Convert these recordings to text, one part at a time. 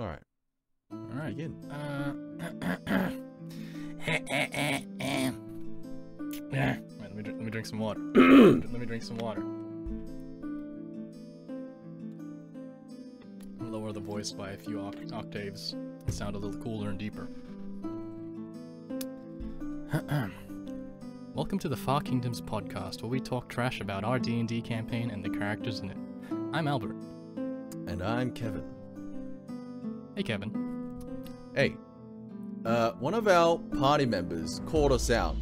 All right. All right. Begin. Uh, let me dr- let me drink some water. let me drink some water. Lower the voice by a few oct- octaves. and Sound a little cooler and deeper. Welcome to the Far Kingdoms podcast, where we talk trash about our D&D campaign and the characters in it. I'm Albert. And I'm Kevin. Hey, Kevin. Hey, uh, one of our party members called us out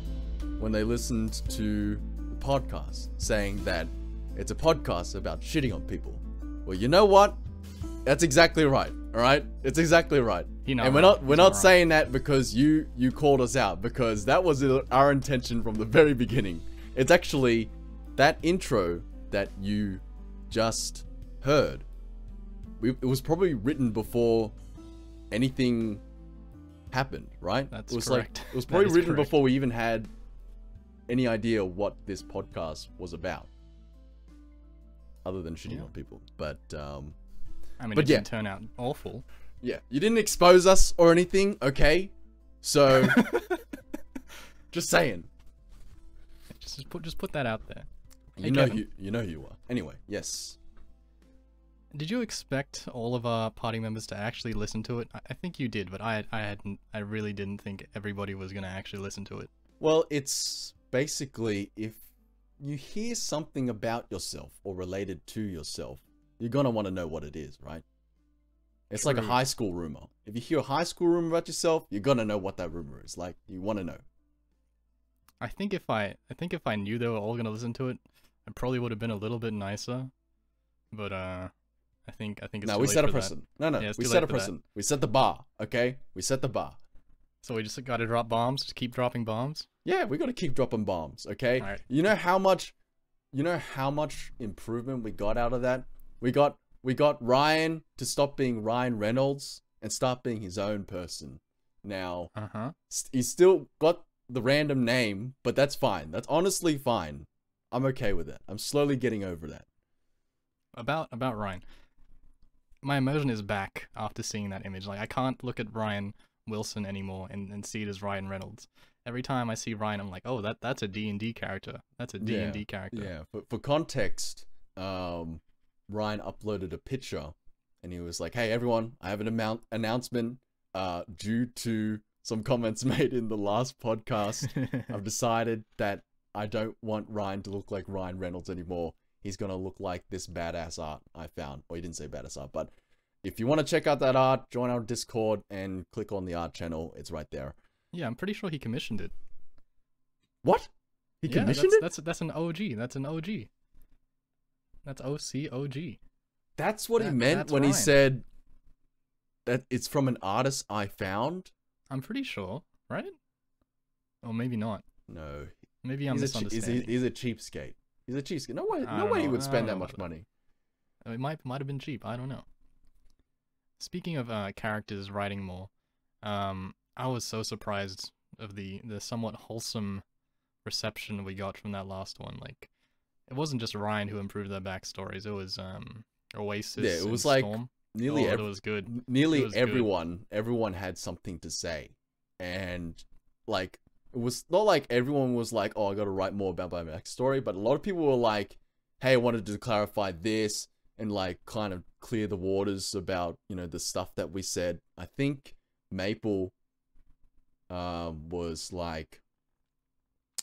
when they listened to the podcast, saying that it's a podcast about shitting on people. Well, you know what? That's exactly right. All right, it's exactly right. He not and we're not we're not saying that because you you called us out because that was our intention from the very beginning. It's actually that intro that you just heard. We, it was probably written before anything happened, right? That's it was correct. like it was probably written correct. before we even had any idea what this podcast was about. Other than shitting Yeah. on people. But um I mean, But it yeah. didn't turn out awful. yeah, you didn't expose us or anything, okay? So just saying. Just, just put just put that out there. You know you you know who you are. Anyway, yes. Did you expect all of our party members to actually listen to it? I, I think you did, but I I hadn't. I really didn't think everybody was gonna actually listen to it. Well, it's basically if you hear something about yourself or related to yourself, you're gonna want to know what it is, right? It's like a high school rumor. If you hear a high school rumor about yourself, you're gonna know what that rumor is. Like you want to know. I think if I I think if I knew they were all gonna listen to it, I probably would have been a little bit nicer. But uh, I think I think it's no, we set a that. No, no, Yeah, we set a precedent. We set the bar. Okay, we set the bar. So we just gotta drop bombs. Just keep dropping bombs. Yeah, we got to keep dropping bombs, okay? You know how much you know how much improvement we got out of that? We got we got Ryan to stop being Ryan Reynolds and start being his own person. Now, Uh huh. st- he's still got the random name, but that's fine. That's honestly fine. I'm okay with that. I'm slowly getting over that. About about Ryan. My emotion is back after seeing that image. Like I can't look at Ryan Wilson anymore and, and see it as Ryan Reynolds. Every time I see Ryan, I'm like, oh, that that's a D and D character. That's a D and D character. Yeah, for, for context, um, Ryan uploaded a picture and he was like, "Hey everyone, I have an amount announcement. Uh, due to some comments made in the last podcast, I've decided that I don't want Ryan to look like Ryan Reynolds anymore. He's gonna look like this badass art I found. Well, he didn't say badass art, but if you want to check out that art, join our Discord and click on the art channel. It's right there. yeah, I'm pretty sure he commissioned it. What? He yeah, commissioned that's, it? That's that's an OG. That's an OG. That's OC OG. That's what he meant when he said that it's from an artist I found. I'm pretty sure, right? Or maybe not. No, Maybe I'm he's a, che- he's, misunderstanding. a, he's a cheapskate. He's a cheapskate. No way, no way he would spend that much about money. It might might have been cheap. I don't know. Speaking of uh, characters writing more, um, I was so surprised of the the somewhat wholesome reception we got from that last one. Like, it wasn't just Ryan who improved their backstories. It was um Oasis. Yeah, it was like Storm. Nearly oh, ev- it was good. nearly was good. everyone everyone had something to say and like it was not like everyone was like oh i gotta write more about my backstory but a lot of people were like hey i wanted to clarify this and like kind of clear the waters about you know the stuff that we said. I think maple um was like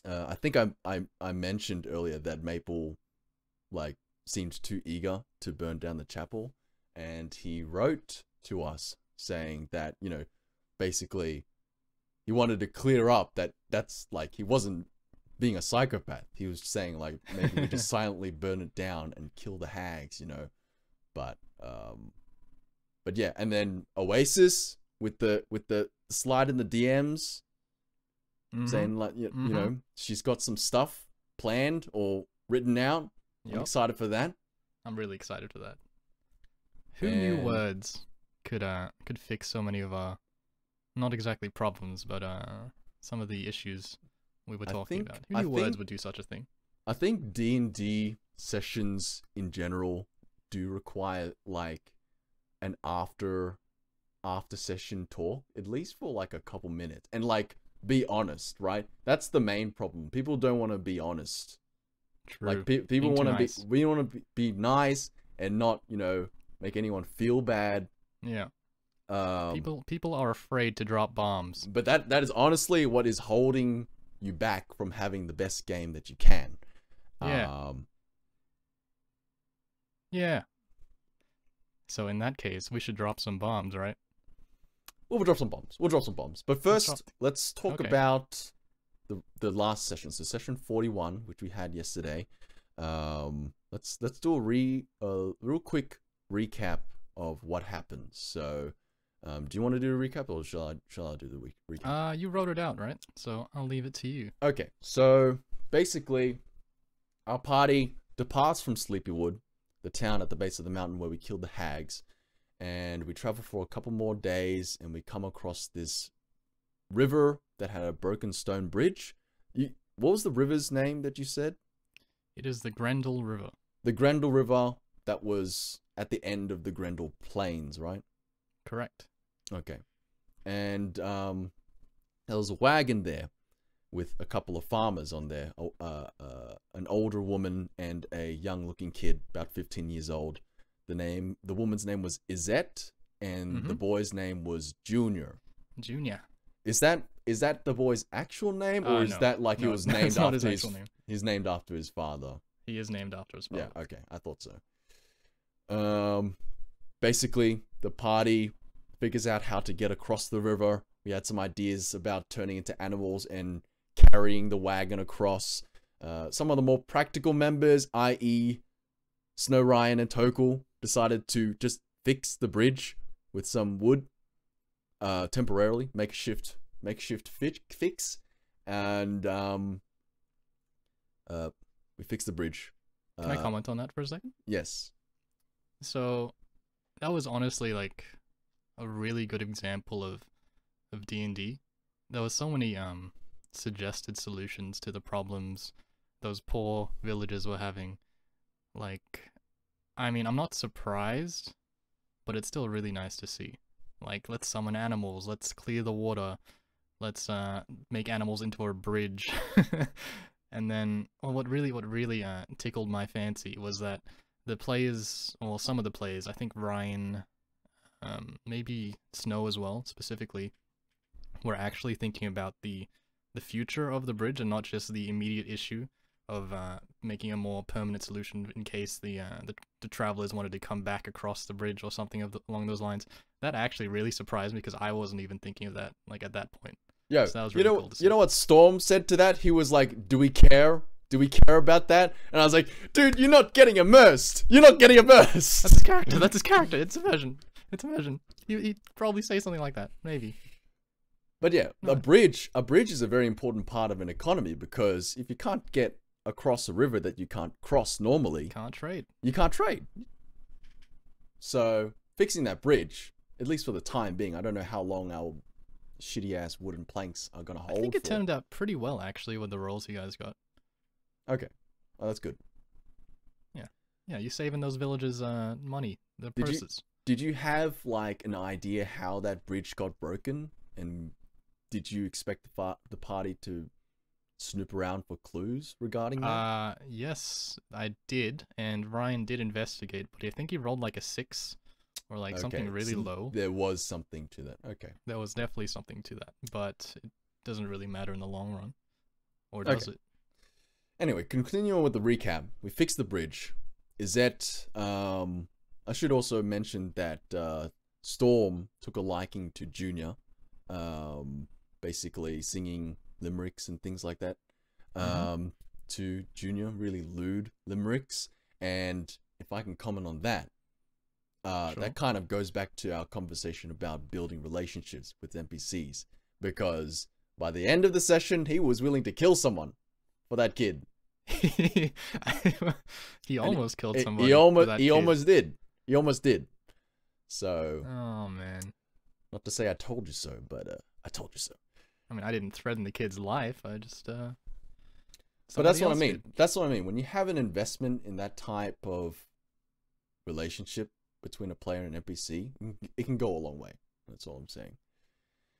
uh, i think I, I i mentioned earlier that maple like seemed too eager to burn down the chapel and he wrote to us saying that you know basically he wanted to clear up that that's like he wasn't being a psychopath he was saying like maybe we just silently burn it down and kill the hags you know but um but yeah and then oasis with the with the slide in the dms Mhm. saying like you, Mhm. you know she's got some stuff planned or written out i'm excited for that I'm really excited for that. Who knew words could uh could fix so many of our not exactly problems, but uh some of the issues we were talking think- about. Who I knew words think- would do such a thing? I think D and D sessions in general do require like an after after session talk at least for like a couple minutes and like be honest, right? That's the main problem. People don't want to be honest. True. Like pe- people want to nice. be we want to be, be nice and not, you know, make anyone feel bad. yeah. Um people people are afraid to drop bombs. but that that is honestly what is holding you back from having the best game that you can. Yeah. Um Yeah. So in that case, we should drop some bombs, right? Well, we'll drop some bombs. We'll drop some bombs. But Let's first, drop- let's talk Okay. about the the last session. So session forty one, which we had yesterday. Um, let's let's do a re a real quick recap of what happened. So, um, do you want to do a recap, or shall I shall I do the re- recap? Uh, you wrote it out, right? So I'll leave it to you. Okay, so basically, our party departs from Sleepywood, the town at the base of the mountain where we killed the hags, and we travel for a couple more days, and we come across this river that had a broken stone bridge. You, what was the river's name that you said? It is the Grendel River. The Grendel River that was at the end of the Grendel Plains, right? Correct. Okay. And um, there was a wagon there with a couple of farmers on there. Uh, uh, an older woman and a young-looking kid, about 15 years old. The name, the woman's name was Izette, and the Mhm. boy's name was Junior. Junior. Is that is that the boy's actual name, or Uh, is no. that like he was named after his his? actual name. He's named after his father. He is named after his father. Yeah, okay, I thought so. Um, basically, the party figures out how to get across the river. We had some ideas about turning into animals and carrying the wagon across. Uh, some of the more practical members, i.e., Snow Ryan and Tokul, decided to just fix the bridge with some wood, uh, temporarily, makeshift, makeshift fi- fix, and um, uh, we fixed the bridge. Can I Uh, comment on that for a second? Yes. So that was honestly like a really good example of of D&D. There were so many um suggested solutions to the problems those poor villagers were having. Like I mean, I'm not surprised, but it's still really nice to see. Like let's summon animals, let's clear the water, let's uh make animals into a bridge. and then well, what really what really uh tickled my fancy was that the players, well, some of the players, I think Ryan, um, maybe Snow as well, specifically, we're actually thinking about the the future of the bridge and not just the immediate issue of uh, making a more permanent solution in case the, uh, the the travelers wanted to come back across the bridge or something of the, along those lines. That actually really surprised me because I wasn't even thinking of that like at that point. Yo, So that was you really know, cool to you know what Storm said to that? He was like, "Do we care? Do we care about that?" And I was like, "Dude, you're not getting immersed. You're not getting immersed." That's his character. That's his character. It's immersion. It's immersion. He he'd probably say something like that. Maybe. But yeah, a bridge, a bridge is a very important part of an economy because if you can't get across a river that you can't cross normally, Can't trade. you can't trade. So fixing that bridge, at least for the time being, I don't know how long our shitty ass wooden planks are gonna hold. I think it for. turned out pretty well actually with the rolls you guys got. Okay, oh, that's good. Yeah, yeah, you're saving those villagers uh money, the purses. Did you have like an idea how that bridge got broken, and did you expect the fa- the party to snoop around for clues regarding that? Uh yes, I did, and Ryan did investigate, but I think he rolled like a six or like something really so low. There was something to that. Okay. There was definitely something to that, but it doesn't really matter in the long run. Or does Okay. it? Anyway, continuing with the recap, we fixed the bridge. Is that um I should also mention that uh Storm took a liking to Junior. Um basically singing limericks and things like that. Mhm. Um to Junior, really lewd limericks. And if I can comment on that, uh Sure. that kind of goes back to our conversation about building relationships with NPCs. Because by the end of the session, he was willing to kill someone for that kid. he almost killed somebody. He almost he kid. almost did. He almost did. So Oh man. not to say I told you so, but uh, I told you so. I mean, I didn't threaten the kid's life. I just uh. But that's what I mean. did. That's what I mean. When you have an investment in that type of relationship between a player and an NPC, it can- go a long way. That's all I'm saying.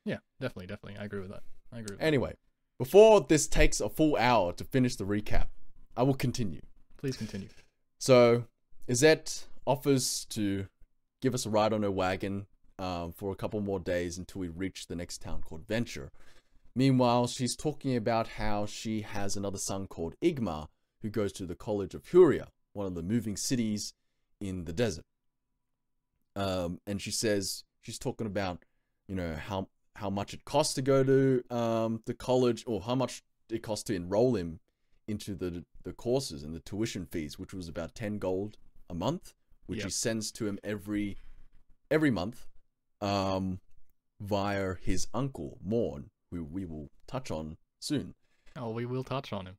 Yeah, definitely, definitely. I agree with that. I agree. With Anyway, before this takes a full hour to finish the recap, I will continue. Please continue. So, Izette offers to give us a ride on her wagon um, for a couple more days until we reach the next town called Venture. Meanwhile, she's talking about how she has another son called Igmar who goes to the College of Huria, one of the moving cities in the desert. Um, and she says she's talking about, you know, how how much it costs to go to um, the college or how much it costs to enroll him into the the courses and the tuition fees, which was about ten gold a month, which he sends to him every every month, um, via his uncle Morn, who we will touch on soon. Oh, we will touch on him.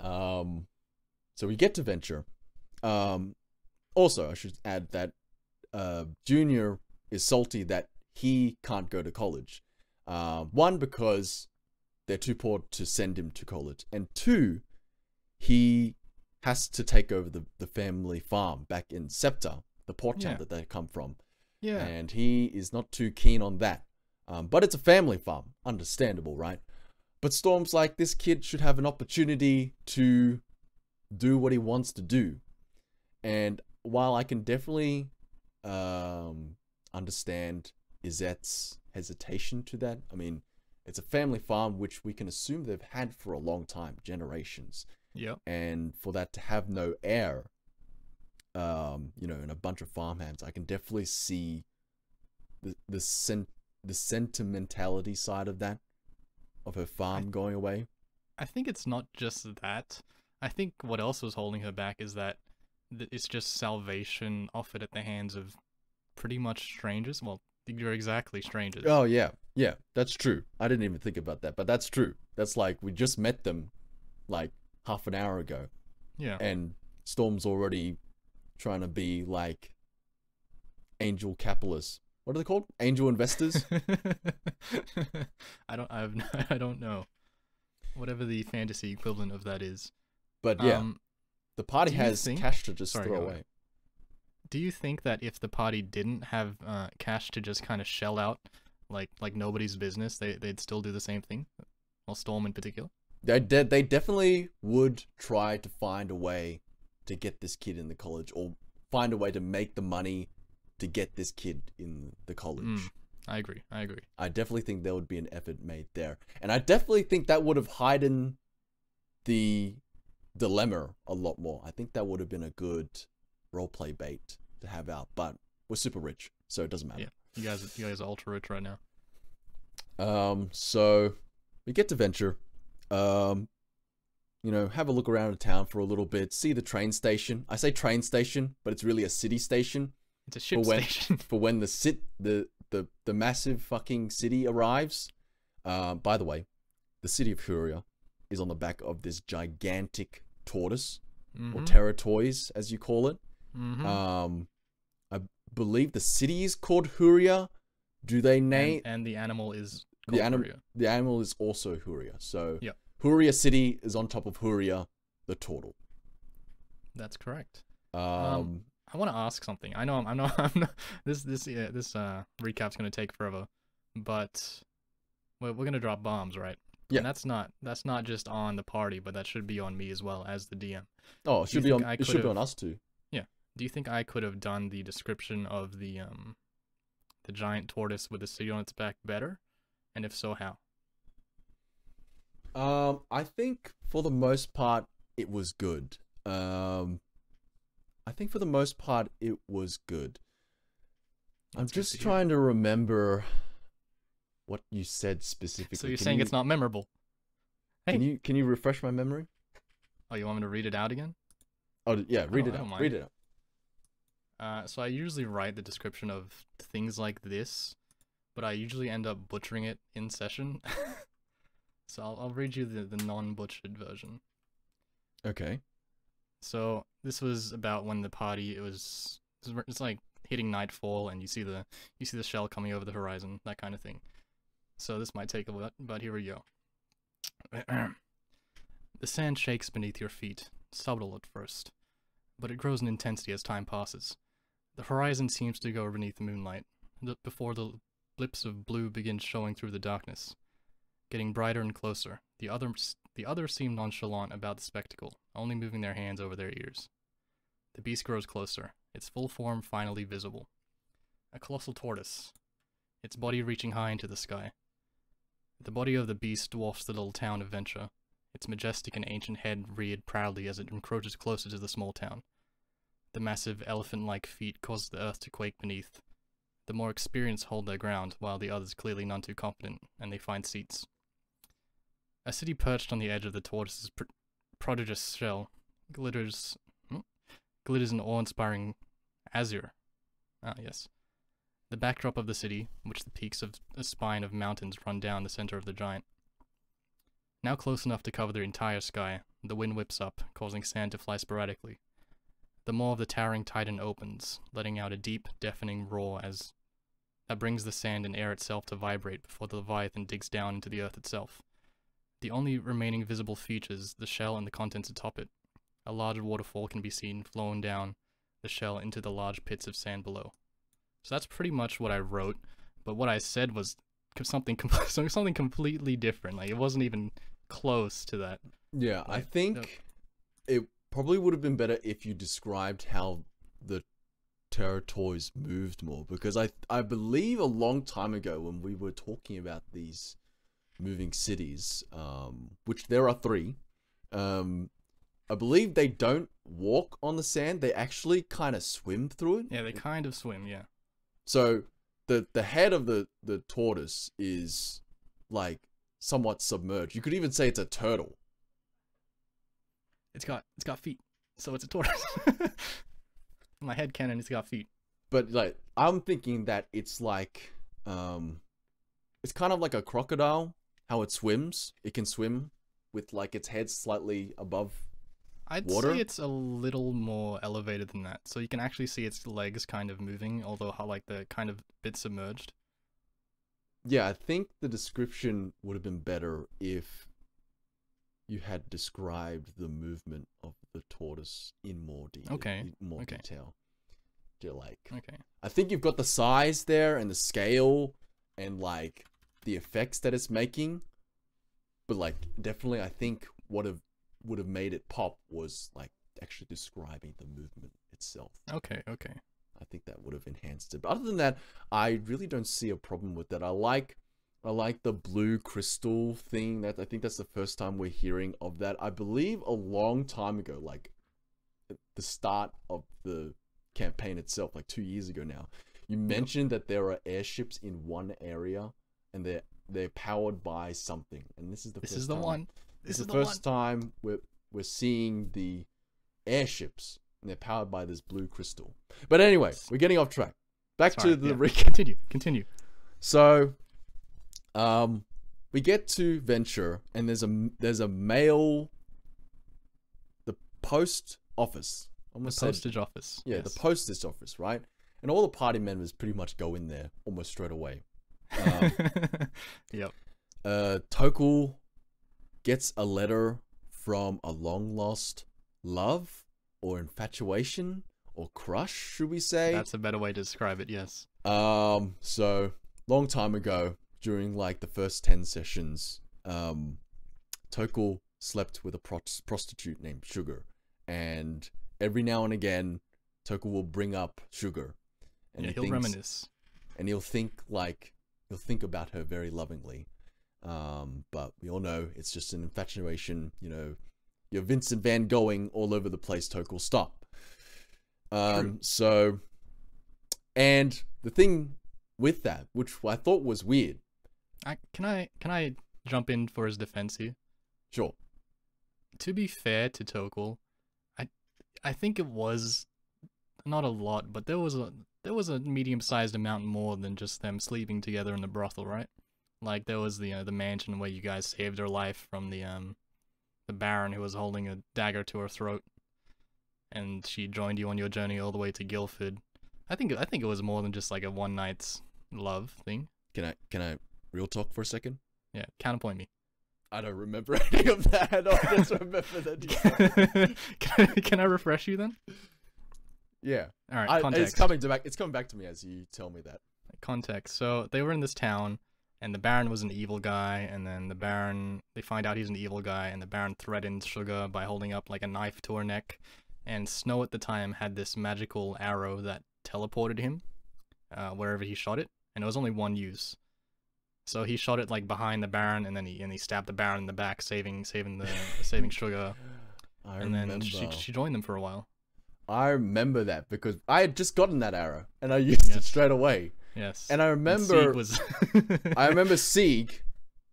Um, so we get to Venture. Um, also, I should add that uh, Junior is salty that he can't go to college. Uh, one, because they're too poor to send him to college, and two, he has to take over the, the family farm back in Septa, the port town Yeah. that they come from, Yeah. and he is not too keen on that. Um, but it's a family farm, understandable, right? But Storm's like, this kid should have an opportunity to do what he wants to do. And while I can definitely um, understand Izette's hesitation to that, I mean, it's a family farm which we can assume they've had for a long time, generations. Yep. And for that to have no heir, um, you know, and a bunch of farmhands, I can definitely see the the sen- the sentimentality side of that, of her farm going away. I think it's not just that. I think what else was holding her back is that th- it's just salvation offered at the hands of pretty much strangers. Well, you're exactly strangers. Oh yeah, yeah, that's true. I didn't even think about that, but that's true. That's like we just met them, like half an hour ago, Yeah. and Storm's already trying to be like angel capitalists. What are they called? Angel investors. I don't. I've. I don't know. Whatever the fantasy equivalent of that is. But yeah, Um, the party has think- cash to just Sorry, throw away. do you think that if the party didn't have uh, cash to just kind of shell out, like like nobody's business, they they'd still do the same thing? Well, Storm in particular. They de- they definitely would try to find a way to get this kid in the college, or find a way to make the money to get this kid in the college. Mm. I agree. I agree. I definitely think there would be an effort made there. And I definitely think that would have heightened the dilemma a lot more. I think that would have been a good roleplay bait to have out, but we're super rich, so it doesn't matter. Yeah. You guys, you guys are ultra rich right now. Um, so we get to venture. Um, you know, have a look around the town for a little bit, see the train station. I say train station, but it's really a city station. It's a ship when- station. for when the sit the the the massive fucking city arrives. Uh, by the way, the city of Huria is on the back of this gigantic tortoise or Mhm, Terratoise, as you call it. mhm. Um, I believe the city is called Huria. Do they name and, and the animal is the animal? The animal is also Huria. So Yep. Huria city is on top of Huria, the turtle. That's correct. Um, I want to ask something. I know I'm, I'm not. I'm not. This this yeah, this uh recap's gonna take forever, but we're, we're gonna drop bombs, right? Yeah. And that's not that's not just on the party, but that should be on me as well as the DM. oh, it should be on. I It should be on us too. Yeah. Do you think I could have done the description of the um the giant tortoise with the city on its back better? And if so, how? Um, I think for the most part it was good. Um, I think for the most part it was good. I'm That's good just to hear. trying to remember what you said specifically. So you're Can saying you, it's not memorable? Can you can you refresh my memory? Oh, you want me to read it out again? Oh yeah, read don't- it out. mind. Read it out. Uh, so I usually write the description of things like this, but I usually end up butchering it in session. so I'll, I'll read you the, the non-butchered version. Okay. So this was about when the party it was it's like hitting nightfall and you see the you see the shell coming over the horizon that kind of thing. So this might take a bit, but here we go. the sand shakes beneath your feet, subtle at first, but it grows in intensity as time passes. The horizon seems to go beneath the moonlight, before the blips of blue begin showing through the darkness, getting brighter and closer. The others, the others seem nonchalant about the spectacle, only moving their hands over their ears. The beast grows closer, its full form finally visible. A colossal tortoise, its body reaching high into the sky. The body of the beast dwarfs the little town of Venture, its majestic and ancient head reared proudly as it encroaches closer to the small town. The massive elephant like feet cause the earth to quake beneath. The more experienced hold their ground, while the others clearly none too confident, and they find seats. A city perched on the edge of the tortoise's pr- prodigious shell glitters hmm? glitters in awe-inspiring azure. Ah, yes. The backdrop of the city, which the peaks of a spine of mountains run down the center of the giant. Now close enough to cover the entire sky, the wind whips up, causing sand to fly sporadically. The maw of the towering titan opens, letting out a deep, deafening roar as that brings the sand and air itself to vibrate before the leviathan digs down into the earth itself. The only remaining visible features the shell and the contents atop it. A large waterfall can be seen flowing down the shell into the large pits of sand below. So that's pretty much what I wrote, but what I said was something com- something completely different. Like it wasn't even close to that. Yeah, I Like, think it probably would have been better if you described how the territories moved more because I I believe a long time ago when we were talking about these moving cities, um, which there are three, um, I believe they don't walk on the sand; they actually kind of swim through it. Yeah, they kind of swim. Yeah. So the the head of the the tortoise is like somewhat submerged. You could even say it's a turtle. It's got it's got feet, so it's a tortoise. My head canon, it's got feet. but like I'm thinking that it's like um it's kind of like a crocodile how it swims it can swim with like its head slightly above I'd Water? say it's a little more elevated than that, so you can actually see its legs kind of moving, although how like the kind of bit submerged. yeah I think the description would have been better if you had described the movement of the tortoise in more detail Okay, in more okay. detail to like Okay. I think you've got the size there and the scale and like the effects that it's making. But like definitely I think what have would have made it pop was like actually describing the movement itself. Okay. Okay. I think that would have enhanced it. But other than that, I really don't see a problem with that. I like I like the blue crystal thing. That I think that's the first time we're hearing of that. I believe a long time ago, like the start of the campaign itself, like two years ago now, you mentioned that there are airships in one area and they're they're powered by something. And this is the This first is the time- one. This This is is the the first time we're we're seeing the airships and they're powered by this blue crystal. But anyway, we're getting off track. Back Sorry, to the yeah. recap. Continue. Continue. So, um, we get to Venture, and there's a there's a mail, the post office. The Almost said, postage office. yeah, yes. the postage office, right? And all the party members pretty much go in there almost straight away. Um, yep. uh, Tokul gets a letter from a long lost love or infatuation or crush, should we say? That's a better way to describe it. Yes. Um, so long time ago, during like the first ten sessions, um, Tokul slept with a pros- prostitute named Sugar, and every now and again, Tokul will bring up Sugar, and yeah, he he'll thinks- reminisce. and he'll think like he'll think about her very lovingly. Um, but we all know it's just an infatuation. You know, you're Vincent Van Going all over the place. Tokul, stop. Um, so, and the thing with that, which I thought was weird, I, can I can I jump in for his defense here? sure, to be fair to Tokul, I I think it was not a lot, but there was a there was a medium sized amount more than just them sleeping together in the brothel, right? Like there was the the mansion where you guys saved her life from the um the Baron who was holding a dagger to her throat, and she joined you on your journey all the way to Guildford. I think I think it was more than just like a one night's love thing. can I can I real talk for a second? Yeah, counterpoint me. I don't remember any of that. I just remember that. can, I, can I refresh you then? Yeah, All right, I, context. it's coming to back. It's coming back to me as you tell me that. context. So they were in this town, and the Baron was an evil guy, and then the Baron they find out he's an evil guy, and the Baron threatens Sugar by holding up like a knife to her neck, and Snow at the time had this magical arrow that teleported him, uh, wherever he shot it, and it was only one use. So he shot it like behind the Baron, and then he and he stabbed the Baron in the back, saving saving the saving Sugar, I and then she she joined them for a while. I remember that because I had just gotten that arrow and I used it straight away. Yes. And I And remember Sieg was I remember Sieg,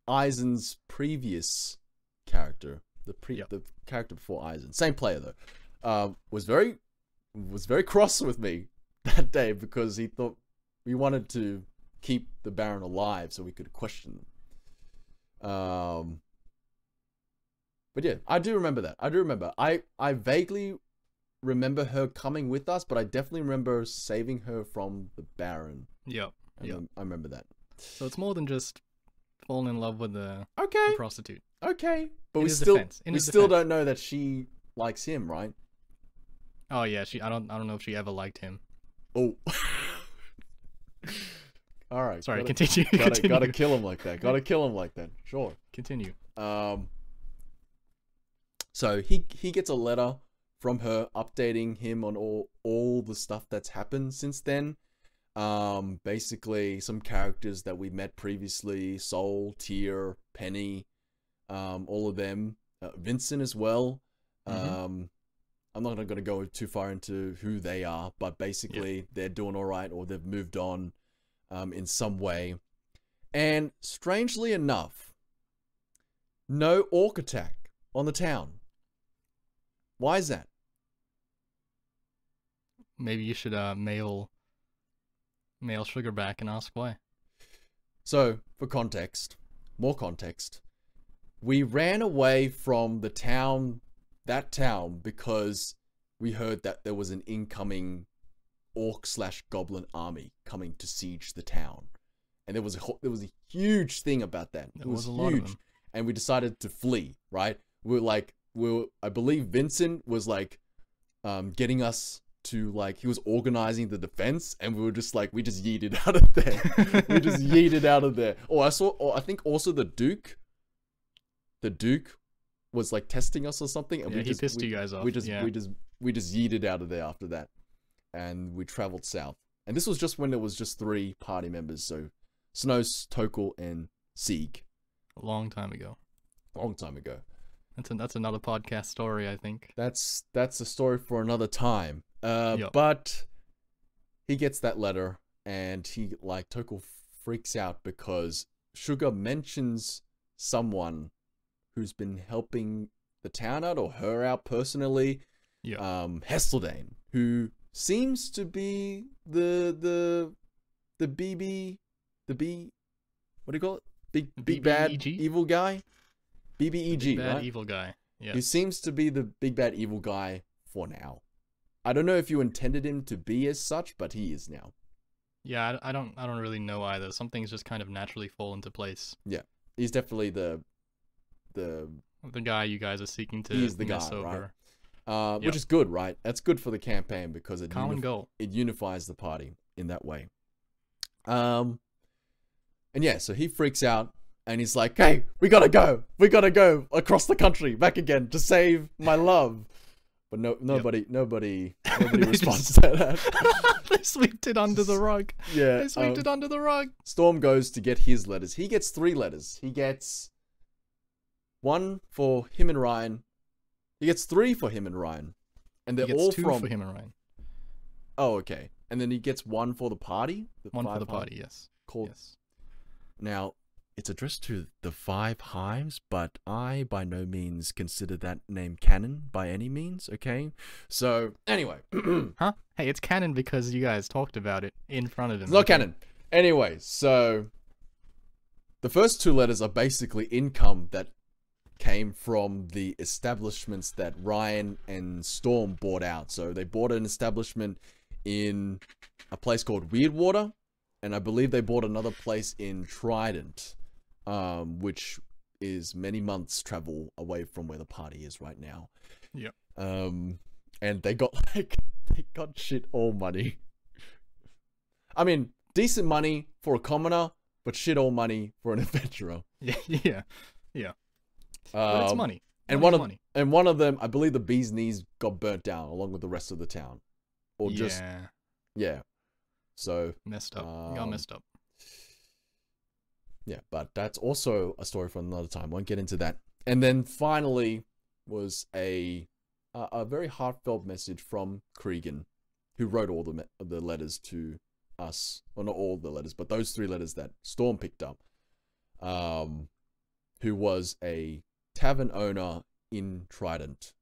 Eisen's previous character, the pre Yep. the character before Eisen, same player though, uh, was very was very cross with me that day because he thought we wanted to keep the Baron alive so we could question them. Um, but yeah, I do remember that. I do remember. I I vaguely remember her coming with us, but I definitely remember saving her from the Baron. Yep. I, Yep. rem- I remember that. So it's more than just falling in love with the Okay, prostitute. okay, but In we still defense, we still defense. don't know that she likes him, right? Oh yeah, she. I don't. I don't know if she ever liked him. Oh, all right. Sorry. gotta, continue. gotta, continue. gotta kill him like that. Gotta kill him like that. Sure. continue. Um. So he he gets a letter from her updating him on all all the stuff that's happened since then. Um, basically some characters that we met previously: Soul, Tyr, Penny, um, all of them, uh, Vincent as well. Mhm. Um, I'm not going to go too far into who they are, but basically they're doing all right or they've moved on um, in some way. And strangely enough, no orc attack on the town. Why is that? Maybe you should uh mail mail sugar back and ask why. So, for context, more context, we ran away from the town, that town, because we heard that there was an incoming orc slash goblin army coming to siege the town, and there was a there was a huge thing about that. There it was, was a lot of huge, them. and we decided to flee. Right? We were like, we I believe Vincent was like, um, getting us to like he was organizing the defense, and we were just like, we just yeeted out of there. we just yeeted out of there. Oh, I saw. Oh, I think also the Duke. The Duke was like testing us or something, and yeah, we he just pissed we, you guys off. we just yeah. we just we just yeeted out of there after that, and we traveled south. And this was just when there was just three party members, so Snows, Tokul, and Sieg. a long time ago. A Long time ago. That's a, that's another podcast story, I think. That's that's a story for another time. Uh, Yup. but he gets that letter, and he like Tokul freaks out because Sugar mentions someone who's been helping the town out or her out personally. Yeah. Um, Hesseldane, who seems to be the the the BB the B what do you call it? Big big bad evil guy. BBEG, Big bad right? evil guy. Yeah. Who seems to be the big bad evil guy for now. I don't know if you intended him to be as such, but he is now. Yeah, I, I don't I don't really know either. Some things just kind of naturally fall into place. Yeah. He's definitely the the The guy you guys are seeking to He is the mess guy, right? uh, Yep. which is good, right? That's good for the campaign because it Common goal. it unifies the party in that way. Um, and yeah, so he freaks out and he's like, "Hey, we gotta go. We gotta go across the country back again to save my love." But no, nobody, nobody, nobody responds just- to that. they swept it under the rug. yeah, They swept um, it under the rug. Storm goes to get his letters. He gets three letters. He gets one for him and Ryan. He gets three for him and Ryan, and He they're gets all two from. for him and Ryan. Oh, okay. And then he gets one for the party. The One for the hi- party, yes. Called Yes. now. It's addressed to the five hives, but I by no means consider that name canon by any means. Okay, so anyway, Huh? Hey, it's canon because you guys talked about it in front of him. not okay? canon. Anyway, so the first two letters are basically income that came from the establishments that Ryan and Storm bought out. So they bought an establishment in a place called Weirdwater, and I believe they bought another place in Trident, um, which is many months travel away from where the party is right now. Yep. Um, and they got like they got shit all money. I mean, decent money for a commoner, but shit all money for an adventurer. Yeah, yeah. yeah. But it's Um, money. and one of money. and one of them, I believe, the bee's knees got burnt down along with the rest of the town, or yeah, just yeah. So messed up. got um, messed up. Yeah, but that's also a story for another time. Won't get into that. And then finally was a a, a very heartfelt message from Cregan, who wrote all the the letters to us. Well, not all the letters, but those three letters that Storm picked up. Um, who was a tavern owner in Trident,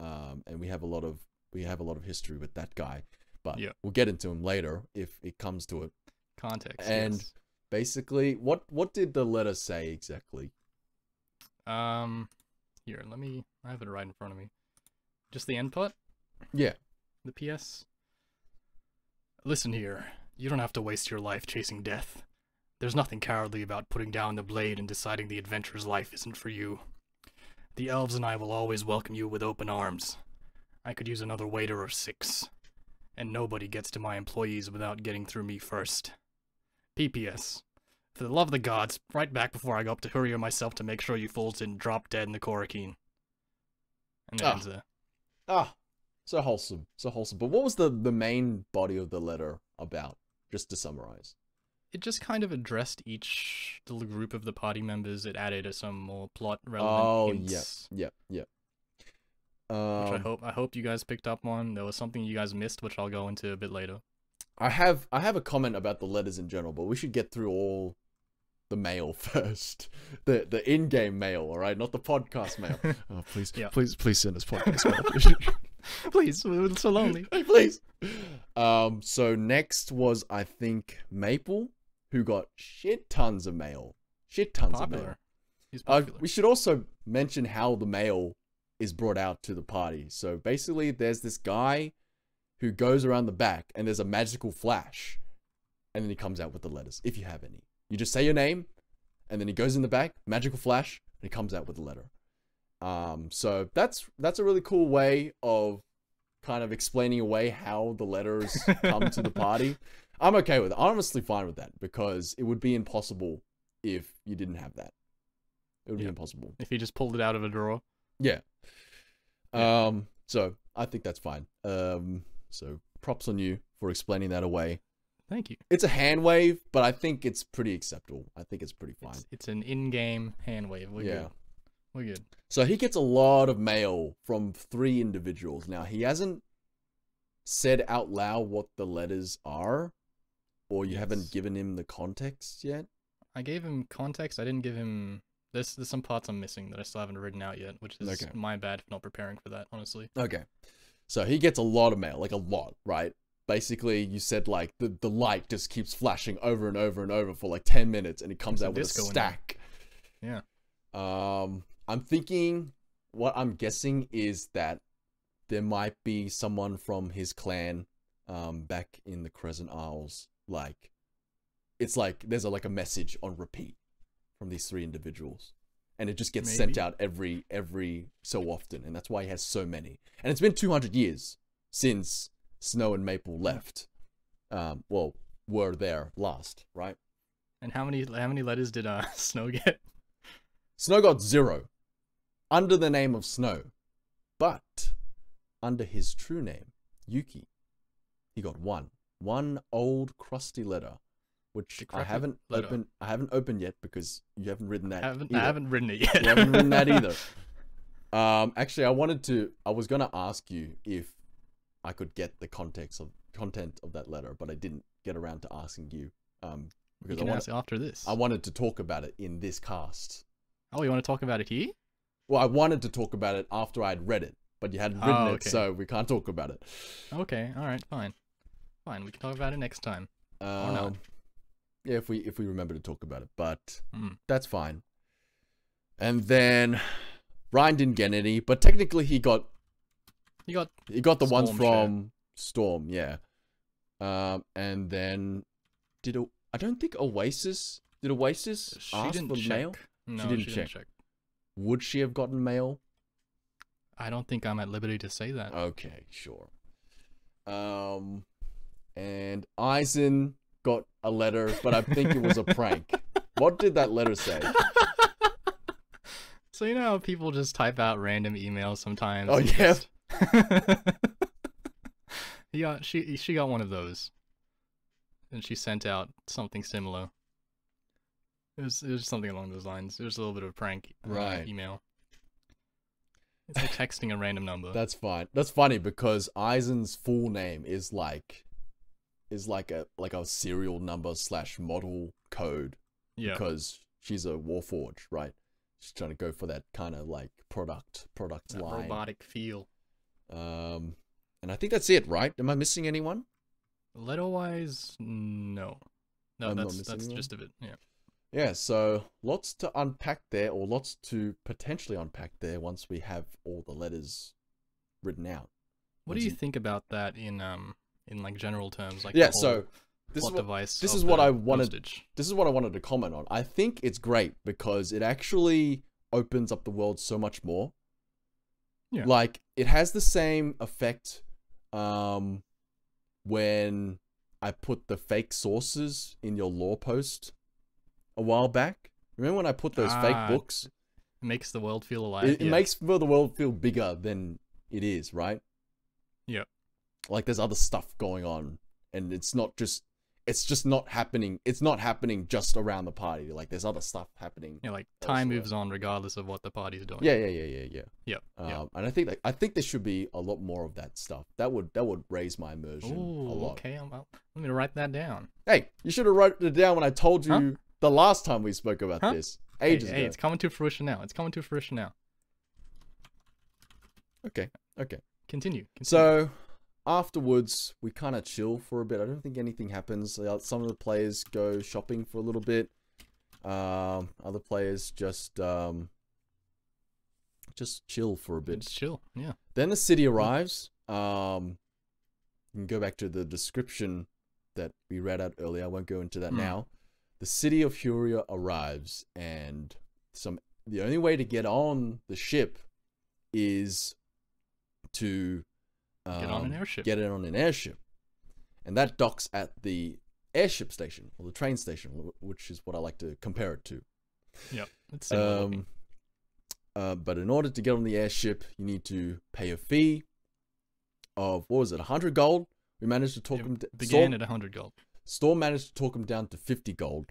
um, and we have a lot of we have a lot of history with that guy. But Yeah. we'll get into him later if it comes to it Context. and- yes. Basically what what did the letter say exactly Um, here, let me. I have it right in front of me. Just the input. yeah The PS. Listen here. You don't have to waste your life chasing death. There's nothing cowardly about putting down the blade and deciding the adventurer's life isn't for you. The elves and I will always welcome you with open arms. I could use another waiter or six. And nobody gets to my employees without getting through me first. PPS. For the love of the gods, right back before I go up to Huria myself to make sure you fools didn't drop dead in the Korokeen. And then Ah. ends there. ah so wholesome so wholesome but what was the the main body of the letter about just to summarize it just kind of addressed each little group of the party members. It added some more plot relevant oh hints, yep yep which um I hope I hope you guys picked up on. There was something you guys missed, which I'll go into a bit later. I have I have a comment about the letters in general, but we should get through all the mail first. The the in-game mail, all right, not the podcast mail. Oh, please, Yeah. please, please send us podcast mail. Please, we're so lonely. hey, please. Um, so next was I think Maple, who got shit tons of mail. Shit tons of mail. Popular. He's Uh, popular. we should also mention how the mail is brought out to the party. So basically, there's this guy who goes around the back, and there's a magical flash, and then he comes out with the letters, if you have any. You just say your name, and then he goes in the back, magical flash, and he comes out with the letter. Um, so that's that's a really cool way of kind of explaining away how the letters come to the party. I'm okay with it. I'm honestly fine with that because it would be impossible if you didn't have that. It would be impossible. if he just pulled it out of a drawer. Yeah. Yeah. Um. So I think that's fine. Um. So props on you for explaining that away. Thank you. It's a hand wave, but I think it's pretty acceptable. I think it's pretty fine. It's, it's an in-game hand wave. We're yeah. good. We're good. So he gets a lot of mail from three individuals. Now he hasn't said out loud what the letters are, or you Yes. haven't given him the context yet. I gave him context. I didn't give him. There's there's some parts I'm missing that I still haven't written out yet, which is Okay. my bad for not preparing for that. Honestly. Okay. So he gets a lot of mail, like a lot, right? Basically, you said like the, the light just keeps flashing over and over and over for like 10 minutes and it comes There's out a with a disco in there. stack. Yeah. Um, I'm thinking what I'm guessing is that there might be someone from his clan um back in the Crescent Isles like it's like there's a like a message on repeat from these three individuals and it just gets sent out every every so often and that's why he has so many. And it's been 200 years since snow and maple left. Um well were there last right? And how many how many letters did uh Snow get? snow got zero under the name of snow but under his true name yuki he got one. One old crusty letter which i haven't letter. opened i haven't opened yet because you haven't written that I haven't either. I haven't written it yet. You haven't written that either. Um, actually, I wanted to. I was gonna ask you if I could get the context of content of that letter, but I didn't get around to asking you. Um, you because I wanted, after this. I wanted to talk about it in this cast. oh, you want to talk about it here? Well, I wanted to talk about it after I'd read it, but you hadn't written Oh, it, so we can't talk about it. Okay, all right, fine, fine. We can talk about it next time. Um, not. Yeah, if we if we remember to talk about it, but Mm. that's fine. And then Ryan didn't get any, but technically he got he got he got the ones Storm share. from Storm, yeah. Um, and then did o- I don't think Oasis did Oasis she ask didn't for check. mail? No, didn't check. Would she have gotten mail? I don't think I'm at liberty to say that. Okay, sure. Um, and Eisen got a letter, but I think it was a prank. What did that letter say? So you know how people just type out random emails sometimes. Oh, yeah. just- he got she she got one of those, and she sent out something similar. It was it was something along those lines. It was a little bit of a prank uh, Right. email. It's like texting a random number. That's fine. That's funny because Eisen's full name is like is like a like a serial number slash model code yeah. because she's a Warforge, right? She's trying to go for that kind of like product product That line. robotic feel. Um, and I think that's it, right? Am I missing anyone? Letter wise, no. No, I'm that's that's anyone? just of it. Yeah. Yeah, so lots to unpack there, or lots to potentially unpack there once we have all the letters written out. What do you think about that in um in like general terms, like yeah, so this is what device? this is what I wanted- postage? this is what I wanted to comment on. I think it's great because it actually opens up the world so much more. Yeah. Like it has the same effect um when I put the fake sources in your lore post a while back. Remember when I put those Ah, fake books? It makes the world feel alive. It, it yeah. makes the world feel bigger than it is, right? Yeah. Like there's other stuff going on and it's not just it's just not happening. It's not happening just around the party. Like there's other stuff happening. yeah, like time elsewhere. moves on regardless of what the party's doing. Yeah, yeah, yeah, yeah, yeah. Yep. Um, yep. and I think that, I think there should be a lot more of that stuff. That would that would raise my immersion a lot. okay. I'm, let me write that down. Hey, you should have wrote it down when I told you Huh? the last time we spoke about Huh? this. Hey, Ages hey, ago. it's coming to fruition now. It's coming to fruition now. Okay, okay. Continue. continue. So afterwards, we kind of chill for a bit. I don't think anything happens. Uh, Some of the players go shopping for a little bit. Um, other players just um, just chill for a bit. it's chill. Yeah. Then the city arrives. Um, you can go back to the description that we read out earlier. I won't go into that Hmm. now. The city of Huria arrives, and some the only way to get on the ship is to um, Get on an airship. Get it on an airship, and that docks at the airship station or the train station, which is what I like to compare it to. Yep. It's similar. Um, uh, but in order to get on the airship, you need to pay a fee of what was it, hundred gold? We managed to talk It. D- began Storm, at 100 gold. Storm managed to talk them down to fifty gold,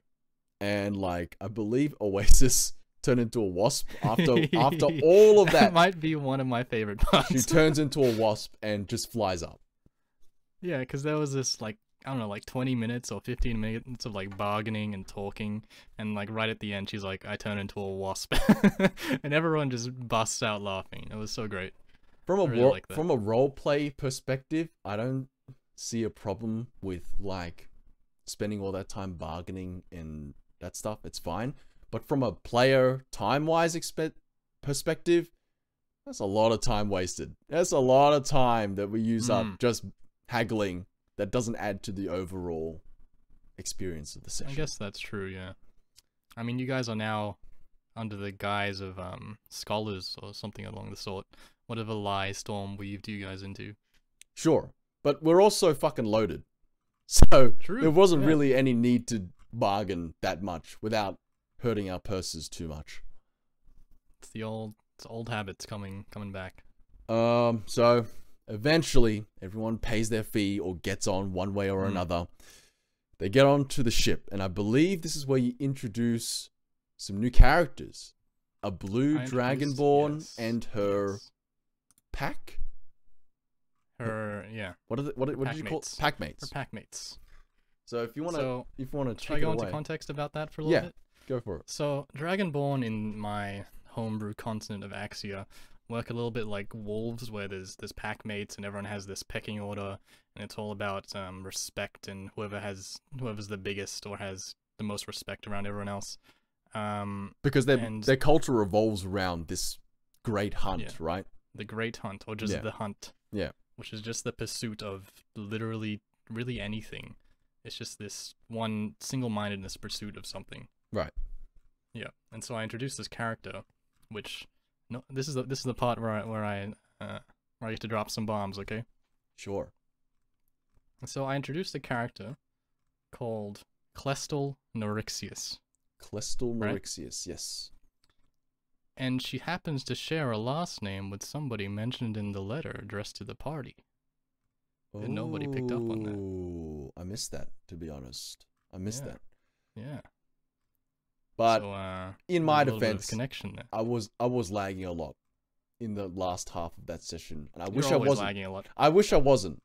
and like I believe Oasis turned into a wasp after after all of that. might be one of my favorite parts. she turns into a wasp and just flies up. Yeah, because there was this like I don't know, like 20 minutes or 15 minutes of like bargaining and talking, and like right at the end, she's like, "I turn into a wasp," and everyone just busts out laughing. It was so great. From a really like from a role play perspective, I don't see a problem with like spending all that time bargaining and that stuff. It's fine. But from a player time wise perspective, that's a lot of time wasted. That's a lot of time that we use up Mm. just haggling that doesn't add to the overall experience of the session. I guess that's true. Yeah. I mean, you guys are now under the guise of um scholars or something along the sort. Whatever lie Storm weaved you guys into. Sure. But we're also fucking loaded. So True, there wasn't yeah. really any need to bargain that much without hurting our purses too much. It's the old, it's old habits coming coming back. Um, so eventually everyone pays their fee or gets on one way or Mm. another. They get onto the ship, and I believe this is where you introduce some new characters. A blue I dragonborn yes, and her yes. pack. Her yeah, What are the, what, what did you call Packmates. pack her mates? pack mates. So if you want to So if you want to should I go into away, context about that for a little Yeah. bit? Go for it. So, Dragonborn in my homebrew continent of Axia work a little bit like wolves, where there's there's pack mates and everyone has this pecking order, and it's all about um, respect and whoever has whoever's the biggest or has the most respect around everyone else. Um, Because their And- their culture revolves around this great hunt, Yeah. right? the great hunt, or just Yeah. the hunt. Yeah. Which is just the pursuit of literally, really anything. It's just this one single-mindedness pursuit of something. Right. Yeah, and so I introduced this character, which no, this is the this is the part where I where I uh, where I get to drop some bombs. Okay, Sure. And so I introduced a character called Clestal Norixius, Clestal Right. Norixius, yes. and she happens to share a last name with somebody mentioned in the letter addressed to the party. And nobody picked up on that. Ooh, I missed that, to be honest. I missed Yeah. that. Yeah. But so, uh, in my little bit of defense, connection there. I was I was lagging a lot in the last half of that session, and I wish You're I wasn't. lagging a lot. I wish I wasn't.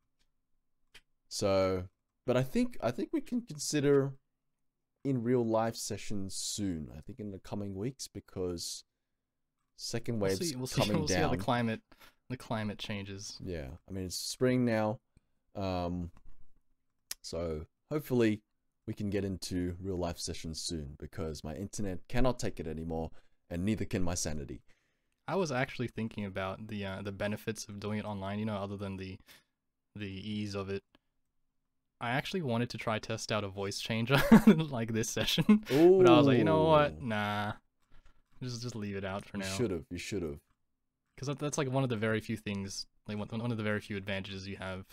So, but I think I think we can consider in real life sessions soon. I think in the coming weeks because second We'll wave's see. We'll see. coming We'll see how down. the climate, the climate changes. yeah, I mean it's spring now, um, so hopefully we can get into real life sessions soon because my internet cannot take it anymore, and neither can my sanity. I was actually thinking about the uh, the benefits of doing it online. You know, other than the the ease of it. I actually wanted to try test out a voice changer like this session, but I was like, you know what? Nah, just just leave it out for You now. should have. You should have. Because that's like one of the very few things, like one, one of the very few advantages you have.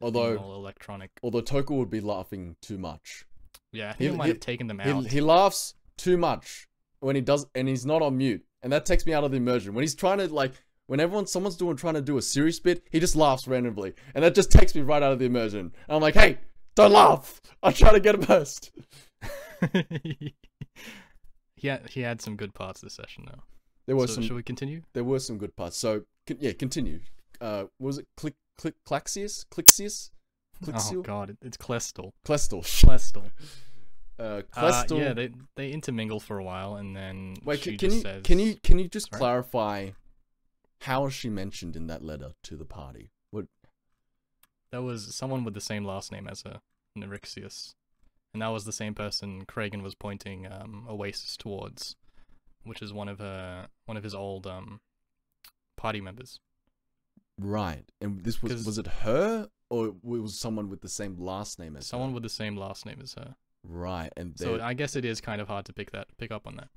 Although- all electronic, Although Toku would be laughing too much. yeah, he- it might he- have taken them out. he laughs too much when he does, and he's not on mute, and that takes me out of the immersion. When he's trying to like, when everyone, someone's doing trying to do a serious bit, he just laughs randomly, and that just takes me right out of the immersion. And I'm like, hey, don't laugh. I'm trying to get a burst. he had he had some good parts this session though. There were so some, should we continue? there were some good parts. So yeah, continue. Uh, was it click click Claxius Clixius Oh god, it's Clestal. Clestal Clestal. uh Uh, yeah, they they intermingle for a while, and then Wait, she can, can you says, can you can you just Sorry? clarify how is she mentioned in that letter to the party? What That was someone with the same last name as a Nerixius, and that was the same person Kragan was pointing um, Oasis towards, which is one of her one of his old um party members. Right? And this was was it her or it was someone with the same last name as Someone her? with the same last name as her. right? And So I guess it is kind of hard to pick that pick up on that.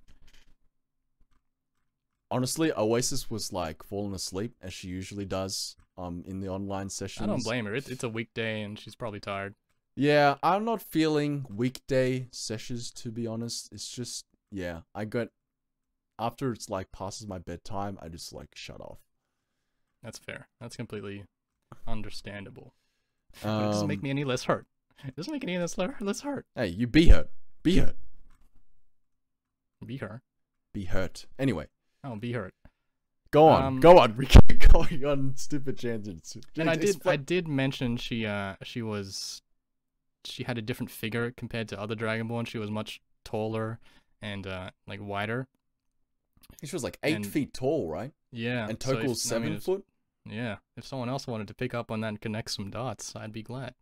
honestly, Oasis was like falling asleep as she usually does um in the online sessions. I don't blame her. It, it's a weekday and she's probably tired. Yeah, I'm not feeling weekday sessions to be honest. It's just yeah, I got after it's like passes my bedtime, I just like shut off. That's fair. That's completely understandable. But it doesn't make Um, me any less hurt. It doesn't make any less le- less hurt. Hey, you be hurt. Be hurt. Be her. Be hurt. Anyway, Oh, be hurt. go on. Um, go on. We keep going on stupid tangents. And I did I did mention she uh she was she had a different figure compared to other Dragonborn. She was much taller and uh like wider. She was like eight and- feet tall, right? Yeah. And so Tokul's I seven mean, foot. Yeah. If someone else wanted to pick up on that and connect some dots, I'd be glad.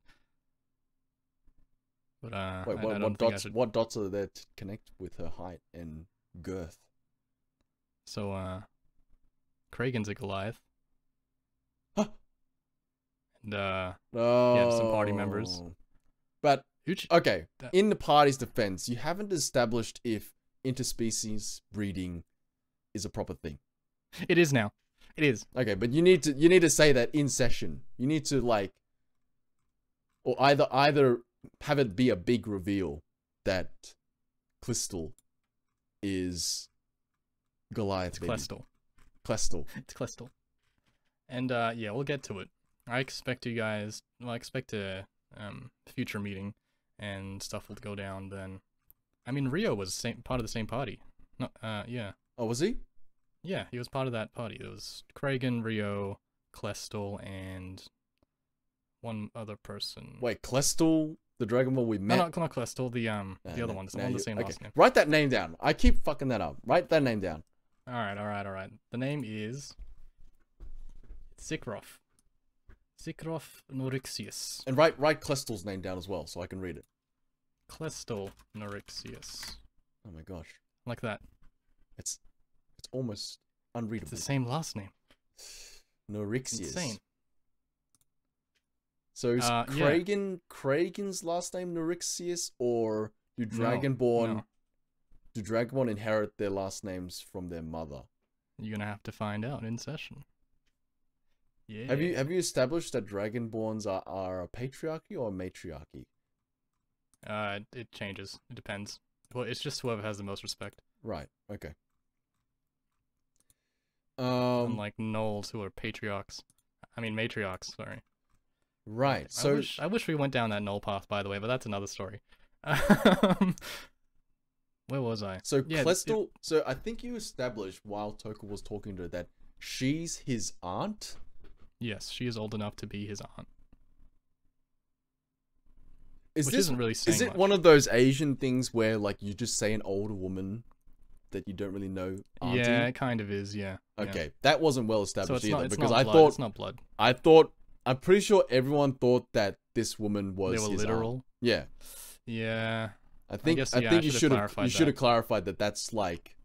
But uh Wait, what, what dots? should. What dots are there to connect with her height and girth? So uh Kragan's a Goliath. Huh. And uh Oh, have some party members. But okay, That- in the party's defense, you haven't established if interspecies breeding is a proper thing. it is now. It is. Okay, but you need to you need to say that in session. You need to like, or either either have it be a big reveal that Clistal is Goliath. It's. Clestal. It's Clestal. And uh yeah, we'll get to it. I expect you guys well, I expect a um future meeting and stuff will go down then. I mean Rio was same part of the same party. No uh yeah. Oh, was he? Yeah, he was part of that party. There was Kragan, Rio, Clestal, and one other person. Wait, Clestal, the Dragon Ball we no, met. not, not Clestal, the um Nah, the other nah, one, the one with you- the same okay. last name. Write that name down. I keep fucking that up. Write that name down. Alright, alright, alright. The name is Sikrof. Sikrof Norixius. And write write Clestal's name down as well, so I can read it. Clestal Norixius. Oh my gosh, Like that. it's it's almost It's unreadable. the same last name. Norixius. Insane. So is Uh, yeah. Kragan Kragan's last name Norixius, or do No, Dragonborn no. do Dragonborn inherit their last names from their mother? You're gonna have to find out in session. Yeah. Have you have you established that Dragonborns are, are a patriarchy or a matriarchy? Uh, it changes. It depends. Well, it's just whoever has the most respect. Right. Okay. Um. Unlike gnolls, who are patriarchs. I mean matriarchs. Sorry. right. I So wish I wish we went down that gnoll path, by the way, but that's another story. Where was I? so yeah, it- So I think you established while Toka was talking to her that she's his aunt. Yes, she is old enough to be his aunt, Is which this isn't really is it much. one of those Asian things where like you just say an older woman that you don't really know? Yeah, it kind of is. Yeah. yeah. Okay, that wasn't well So established it's either not. Because I blood. thought it's not blood. I thought I'm pretty sure everyone thought that this woman was They were his aunt. literal. Yeah, Yeah. I think I, guess, yeah, I think you should've should have you should have clarified that that's like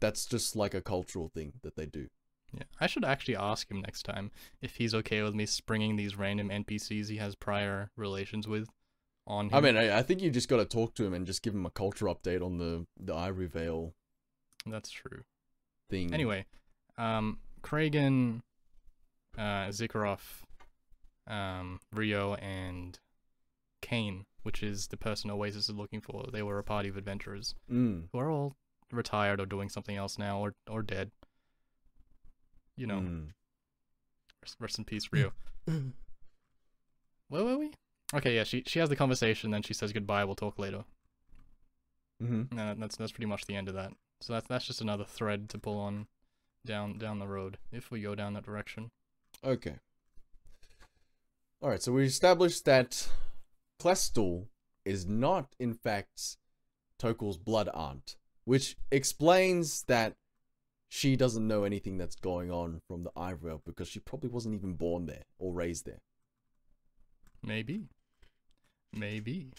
that's just like a cultural thing that they do. Yeah. I should actually ask him next time if he's okay with me springing these random NPCs he has prior relations with on him. I mean, I, I think you just got to talk to him and just give him a culture update on the the Ivory Vale that's true. thing. Anyway, um, Kragan, uh, Zikaroff, um, Rio, and Kane, which is the person Oasis is looking for. They were a party of adventurers Mm, who are all retired or doing something else now, or or dead. You know, mm. rest, rest in peace, Rio. Where were we? Okay, yeah, she she has the conversation, then she says goodbye. We'll talk later. Mhm. No, that's that's pretty much the end of that. So that's that's just another thread to pull on down down the road if we go down that direction. Okay. All right, so we established that Clestal is not, in fact, Tokul's blood aunt, which explains that she doesn't know anything that's going on from the Ivory because she probably wasn't even born there or raised there. Maybe. Maybe.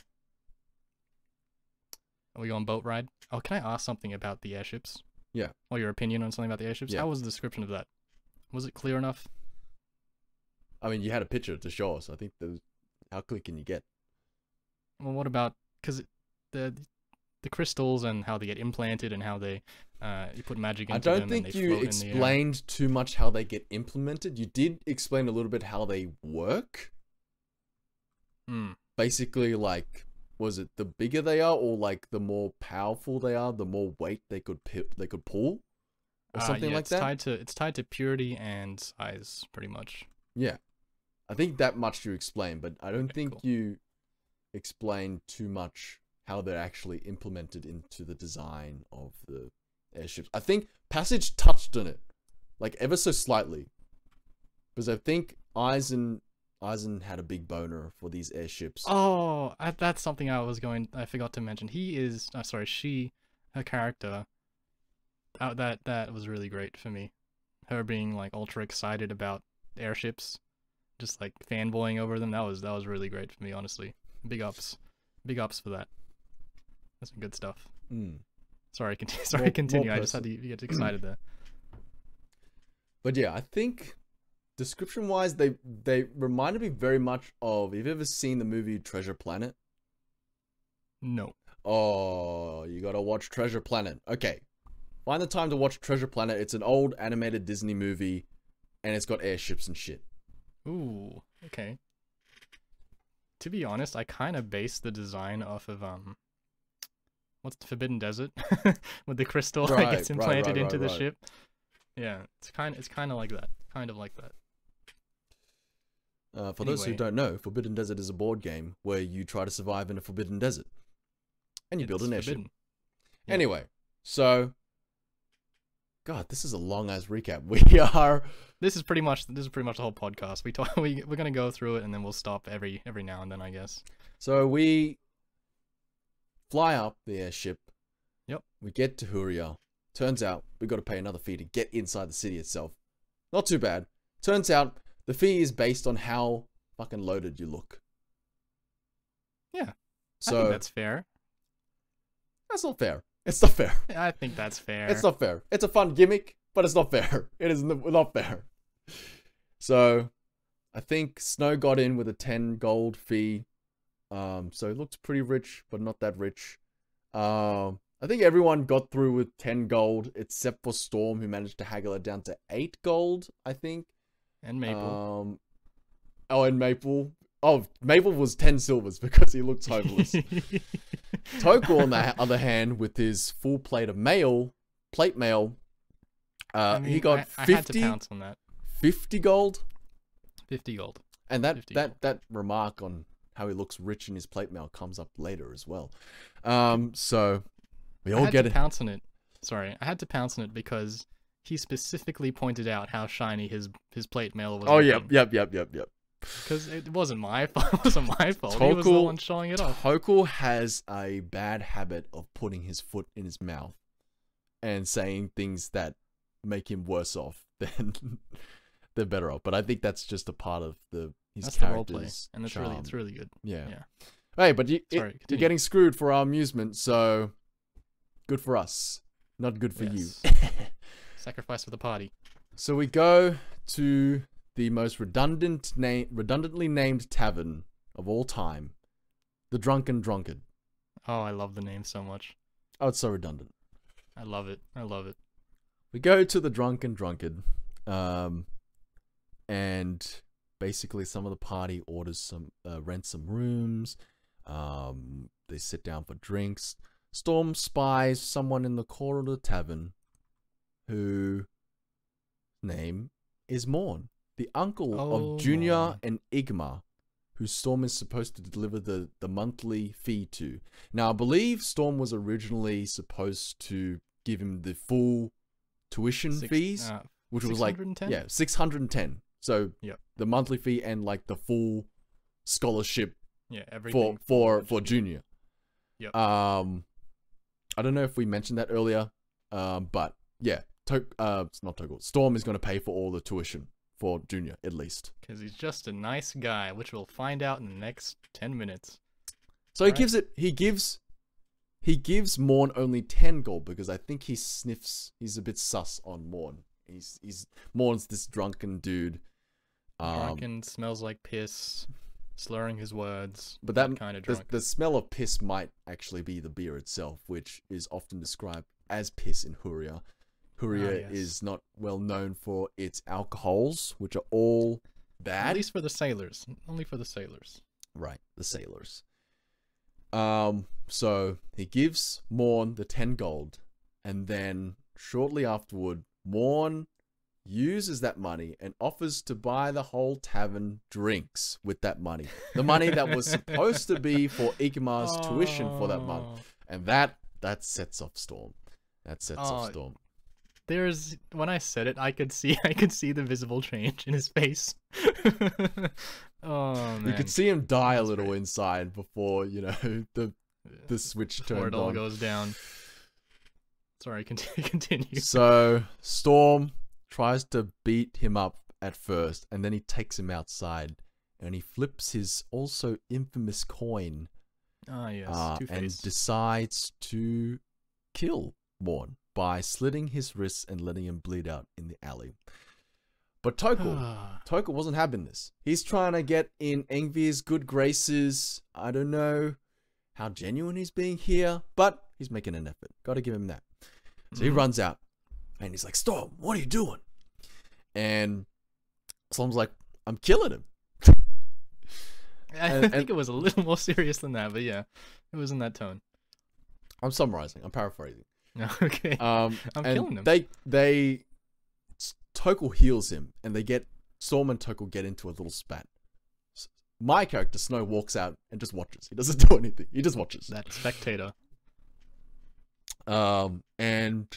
Are we going boat ride? Oh, can I ask something about the airships? Yeah. Or your opinion on something about the airships? Yeah. How was the description of that? Was it clear enough? I mean, you had a picture to show us. I think those. How clear can you get? Well, what about because the the crystals and how they get implanted and how they uh you put magic into I don't think you float in the air. explained too much how they get implemented. You did explain a little bit how they work. Hmm. Basically like was it the bigger they are or like the more powerful they are the more weight they could pi- they could pull or Uh, something yeah, like it's that Tied to it's tied to purity and size, pretty much. yeah i think that much you explained but i don't Okay, think cool. you explained too much how they're actually implemented into the design of the airships i think passage touched on it like ever so slightly because i think eisen eisen had a big boner for these airships Oh, I, that's something I was going. I forgot to mention. He is. Uh, sorry, she, her character. Uh, that that was really great for me. Her being like ultra excited about airships, just like fanboying over them. That was that was really great for me. Honestly, big ups, big ups for that. That's some good stuff. Mm. Sorry, continue. Sorry, More- more continue. I just had to get excited there. But yeah, I think description wise, they they reminded me very much of. Have you ever seen the movie Treasure Planet? No. Oh, you gotta watch Treasure Planet. Okay, find the time to watch Treasure Planet. It's an old animated Disney movie, and it's got airships and shit. Ooh. Okay. To be honest, I kind of based the design off of um. What's the Forbidden Desert with the crystal that Right, gets right, implanted right, into right, the right. ship? Yeah, it's kind it's kind of like that. Kind of like that. Uh, for those who don't know, Forbidden Desert is a board game where you try to survive in a forbidden desert, and you build It's an airship. forbidden. Yeah. Anyway, so. God, this is a long ass recap. We are This is pretty much this is pretty much the whole podcast. We talk we we're gonna go through it and then we'll stop every every now and then I guess. So we fly up the airship. Yep. We get to Huria. Turns out we got to pay another fee to get inside the city itself. Not too bad. Turns out the fee is based on how fucking loaded you look. Yeah, I So think that's that's fair. that's not fair. It's not fair. I think that's fair. It's not fair. It's a fun gimmick, but it's not fair. It is not fair. So, I think Snow got in with a 10 gold fee. Um, so it looks pretty rich, but not that rich. Um, I think everyone got through with 10 gold, except for Storm, who managed to haggle it down to 8 gold, I think. And Maple. Um, oh, and Maple. Oh, Maple was ten silvers because he looks homeless. Toku, on the other hand, with his full plate of mail, plate mail, uh, I mean, he got I, I had to 50, pounce on that. 50 gold. 50 gold. And that that gold. that remark on how he looks rich in his plate mail comes up later as well. Um, so we I all had get to it. pounce on it. Sorry, I had to pounce on it because he specifically pointed out how shiny his his plate mail was. Oh yep, yep, yep, yep, yep. Because it wasn't my fault. It wasn't my fault. he was the one showing it off. Toku has a bad habit of putting his foot in his mouth and saying things that make him worse off than they're better off. But I think that's just a part of the his That's the role play, and it's really it's really good. yeah. yeah. Hey, but you, it- Sorry, you're getting screwed for our amusement, so good for us, not good for Yes. you. Sacrifice for the party. So we go to the most redundant name, redundantly named tavern of all time, the Drunken Drunkard. Oh, I love the name so much. Oh, it's so redundant. I love it. I love it. We go to the Drunken Drunkard, um, and basically some of the party orders some uh, rent some rooms. Um, they sit down for drinks. Storm spies someone in the corner of the tavern, who name is Morn, the uncle Oh, of Junior and Igma, who Storm is supposed to deliver the, the monthly fee to. Now, I believe Storm was originally supposed to give him the full tuition Six- fees, uh, which was like 610? yeah, six hundred and ten. So Yep. the monthly fee and like the full scholarship yeah, for everything for for Junior. junior. Yep. Um, I don't know if we mentioned that earlier. Um, but yeah, to- uh, it's not Toggle. Storm is going to pay for all the tuition for junior at least. Because he's just a nice guy, which we'll find out in the next 10 minutes. So he Right. gives it. He gives. He gives Morn only ten gold because I think he sniffs. He's a bit sus on Morn. He's he's Morn's this drunken dude. Um, Drunken, smells like piss, slurring his words. But that kind of the, the smell of piss might actually be the beer itself, which is often described as piss in Huria. Huria Ah, yes. is not well known for its alcohols, which are all bad. At least for the sailors. Only for the sailors. Right, the sailors. Um, so he gives Morn the ten gold, and then shortly afterward, Morn uses that money and offers to buy the whole tavern drinks with that money. The money that was supposed to be for Igmar's tuition for that month. Oh. And that that sets off Storm. That sets off Oh, Storm. There's when I said it, I could see I could see the visible change in his face. oh man. You could see him die a little great. inside before, you know, the the switch before turned it all on. goes down. Sorry, continue. continue. So Storm tries to beat him up at first, and then he takes him outside, and he flips his also infamous coin, Ah yes, uh, and decides to kill Morn by slitting his wrists and letting him bleed out in the alley. But Toko, Toko wasn't having this. He's trying to get in Engvir's good graces. I don't know how genuine he's being here, but he's making an effort. Got to give him that. So he Mhm. runs out and he's like, Storm, what are you doing? And Storm's like, I'm killing him. I think and- it was a little more serious than that, but yeah, it was in that tone. I'm summarizing, I'm paraphrasing. okay. Um, I'm and killing him. They, they, Tokul heals him and they get, Storm and Tokul get into a little spat. My character, Snow, walks out and just watches. He doesn't do anything. He just watches. that spectator. Um, and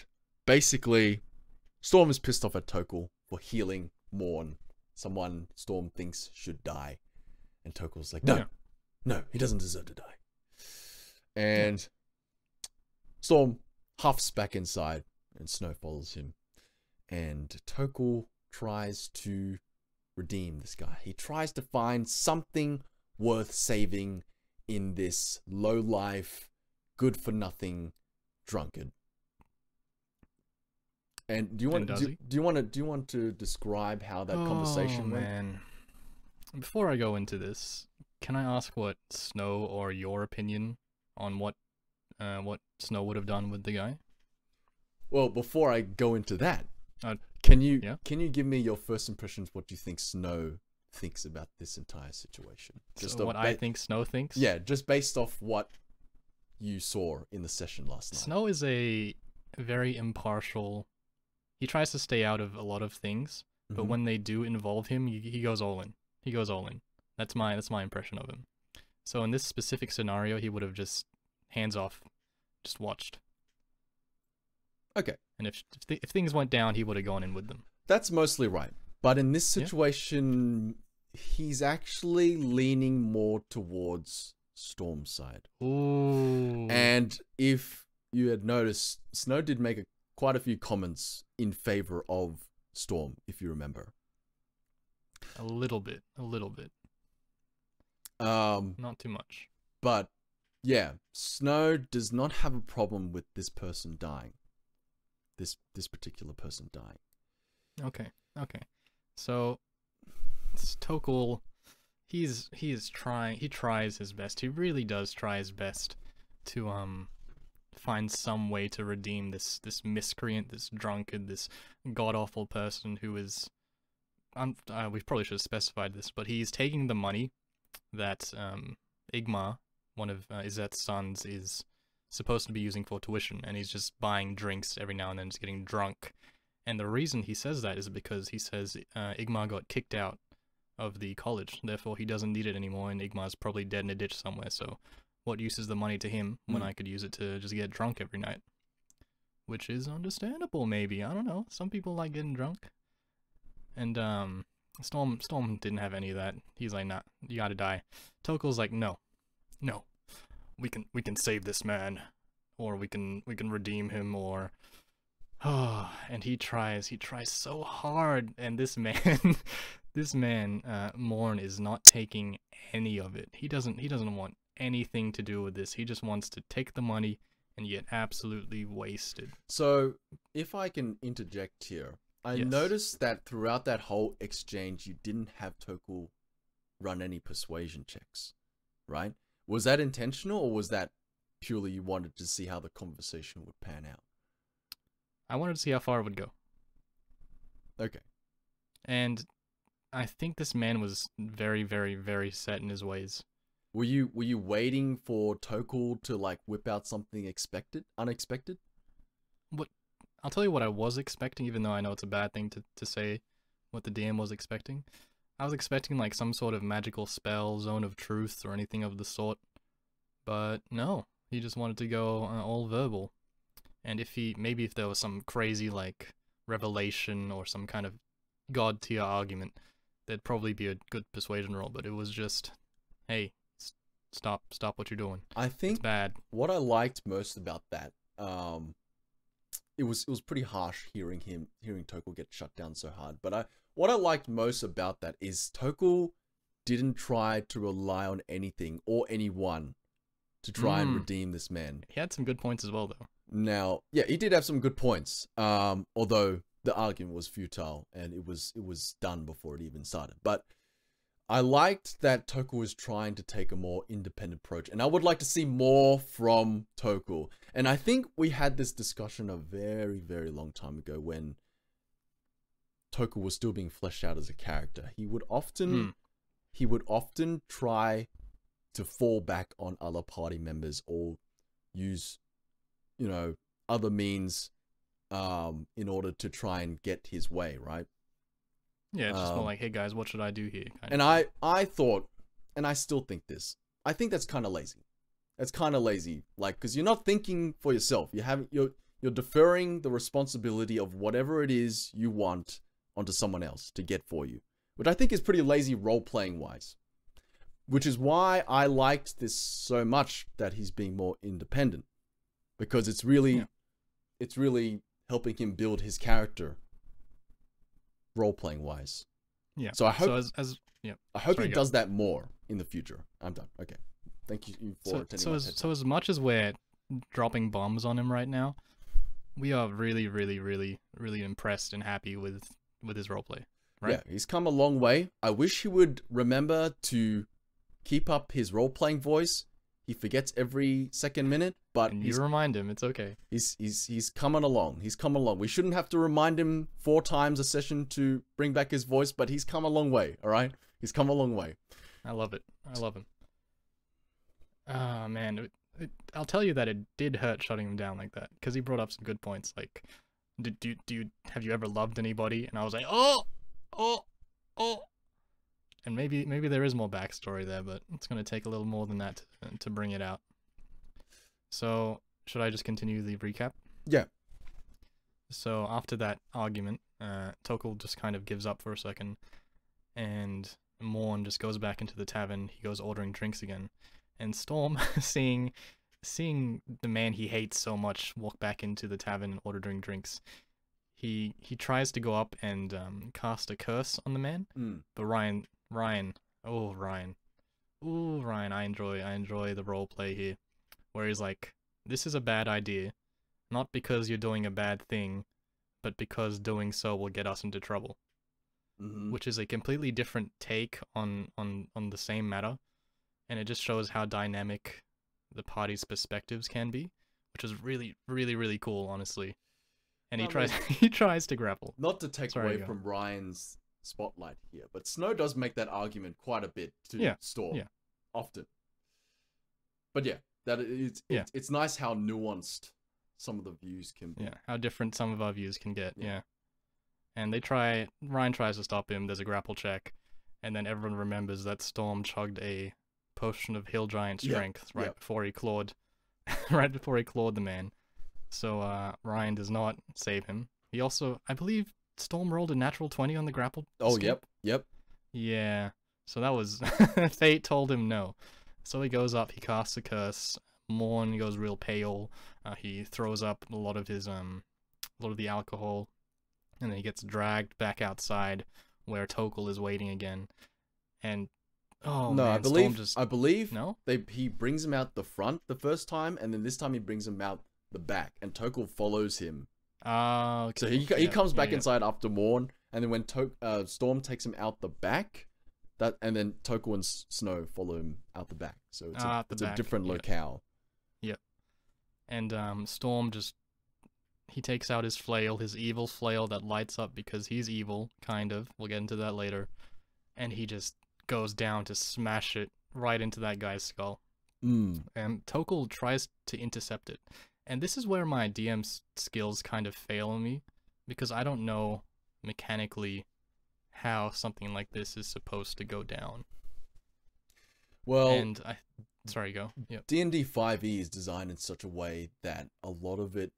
basically, Storm is pissed off at Tokul for healing Morn, someone Storm thinks should die. And Tokul's like, no, Yeah. no, he doesn't deserve to die. And Storm huffs back inside, and Snow follows him. And Tokel tries to redeem this guy. He tries to find something worth saving in this low life, good for nothing drunkard. And do you want does do, do you want to do you want to describe how that conversation oh, went? man. Before I go into this, can I ask what Snow or your opinion on what uh, what Snow would have done with the guy? Well, before I go into that, Uh, can you yeah? can you give me your first impressions? What do you think Snow thinks about this entire situation. So a what I think Snow thinks. Yeah, just based off what you saw in the session last night. Snow is a very impartial. He tries to stay out of a lot of things, but Mhm. when they do involve him, he, he goes all in. He goes all in. That's my that's my impression of him. So in this specific scenario, he would have just hands off, just watched. Okay. And if if, th- if things went down, he would have gone in with them. That's mostly right. But in this Yeah. situation, he's actually leaning more towards Storm's side. Ooh. And if you had noticed, Snow did make a, quite a few comments in favor of Storm, if you remember. a little bit, a little bit, Um, not too much. but yeah, Snow does not have a problem with this person dying. This this particular person dying. Okay, okay. So Tokul, he's he's trying. He tries his best. He really does try his best to um find some way to redeem this this miscreant, this drunkard, this god awful person who is. Um, uh, we probably should have specified this, but he's taking the money that um Igma, one of uh, sons, is supposed to be using for tuition, and he's just buying drinks every now and then, just getting drunk. And the reason he says that is because he says uh, Igma got kicked out of the college, therefore he doesn't need it anymore, and Igma's probably dead in a ditch somewhere. So, what use is the money to him when Hmm. I could use it to just get drunk every night? Which is understandable, maybe. I don't know. Some people like getting drunk. And um, Storm Storm didn't have any of that. He's like, nah, you gotta die. Tokul's like, no, no, we can we can save this man, or we can we can redeem him, or oh, and he tries he tries so hard, and this man, this man, uh, Morn is not taking any of it. He doesn't he doesn't want anything to do with this. He just wants to take the money and get absolutely wasted. So, if I can interject here, I Yes. noticed that throughout that whole exchange, you didn't have Tokul run any persuasion checks, right? Was that intentional, or was that purely you wanted to see how the conversation would pan out? I wanted to see how far it would go. Okay. And I think this man was very, very, very set in his ways. Were you were you waiting for Tokul to like whip out something expected, unexpected? What I'll tell you what I was expecting, even though I know it's a bad thing to, to say what the DM was expecting. I was expecting like some sort of magical spell, zone of truth, or anything of the sort. But no, he just wanted to go uh, all verbal. And if he, maybe if there was some crazy like revelation or some kind of god tier argument, there'd probably be a good persuasion roll. But it was just, hey, s- stop, stop what you're doing. I It's think bad. what I liked most about that, um, it was it was pretty harsh hearing him hearing Tokul get shut down so hard. But I what I liked most about that is Tokul didn't try to rely on anything or anyone to try and Mm. redeem this man. He had some good points as well, though. Now, yeah, he did have some good points. Um, although the argument was futile and it was it was done before it even started. But I liked that Tokul was trying to take a more independent approach, and I would like to see more from Tokul. And I think we had this discussion a very, very long time ago when Tokul was still being fleshed out as a character. He would often Hmm. he would often try to fall back on other party members or use you know other means um in order to try and get his way right Yeah, it's just more Um, like, hey guys, what should I do here? Kind and of. i i thought and i still think this i think that's kind of lazy that's kind of lazy like because you're not thinking for yourself you have you're you're deferring the responsibility of whatever it is you want onto someone else to get for you which i think is pretty lazy role playing wise which is why i liked this so much that he's being more independent because it's really Yeah. it's really helping him build his character role playing wise yeah. so i hope so as as yeah. I hope Sorry, he does that more in the future. I'm done. Okay. Thank you for So, attending so as so as much as we're dropping bombs on him right now, we are really, really, really, really impressed and happy with with his roleplay. right? Yeah, he's come a long way. I wish he would remember to keep up his role playing voice. He forgets every second minute, but And you remind him, it's okay. he's he's he's coming along. He's coming along. We shouldn't have to remind him four times a session to bring back his voice, but he's come a long way. All right, He's come a long way. I love it. I love him. Ah man, it, it, I'll tell you that it did hurt shutting him down like that because he brought up some good points. Like, do, do do you have you ever loved anybody? And I was like, oh, oh, oh. And maybe maybe there is more backstory there, but it's gonna take a little more than that to, to bring it out. So should I just continue the recap? Yeah. So after that argument, uh, Tokul just kind of gives up for a second, and Morn just goes back into the tavern. He goes ordering drinks again, and Storm, seeing seeing the man he hates so much walk back into the tavern and ordering drinks, he he tries to go up and um, cast a curse on the man, Mm. but Ryan Ryan oh Ryan, oh Ryan, I enjoy I enjoy the role play here, where he's like, this is a bad idea, not because you're doing a bad thing, but because doing so will get us into trouble. Hmm which is a completely different take on on on the same matter. And it just shows how dynamic the party's perspectives can be which is really really really cool honestly and he Well, tries he tries to grapple Not to take Sorry, away from Ryan's spotlight here, but Snow does make that argument quite a bit to Yeah, Storm. yeah. Often. But yeah, that is Yeah. it's, it's nice how nuanced some of the views can be. yeah how different some of our views can get Yeah. yeah, and they try ryan tries to stop him there's a grapple check and then everyone remembers that storm chugged a potion of hill giant strength right before he clawed right before he clawed the man so uh ryan does not save him he also i believe storm rolled a natural 20 on the grapple Oh, escape. yep, yep. Yeah. So that was fate told him no. So he goes up, he casts a curse. Morn goes real pale. Uh, he throws up a lot of his um a lot of the alcohol and then he gets dragged back outside where Tokul is waiting again. And oh no, man, I believe just I believe No? they he brings him out the front the first time, and then this time he brings him out the back, and Tokul follows him. Ah, okay. So he he Yeah, comes back yeah. inside after Morn, and then when to- uh, Storm takes him out the back, that and then Tokul and S- Snow follow him out the back. So it's, Ah, a, the it's back, a different yeah. locale. and um, Storm just he takes out his flail, his evil flail that lights up because he's evil, kind of. We'll get into that later, and he just goes down to smash it right into that guy's skull. Mm. And Tokul tries to intercept it, and this is where my DM skills kind of fail me because I don't know mechanically how something like this is supposed to go down. Well, and I, sorry, go. Yep. D and D Five E is designed in such a way that a lot of it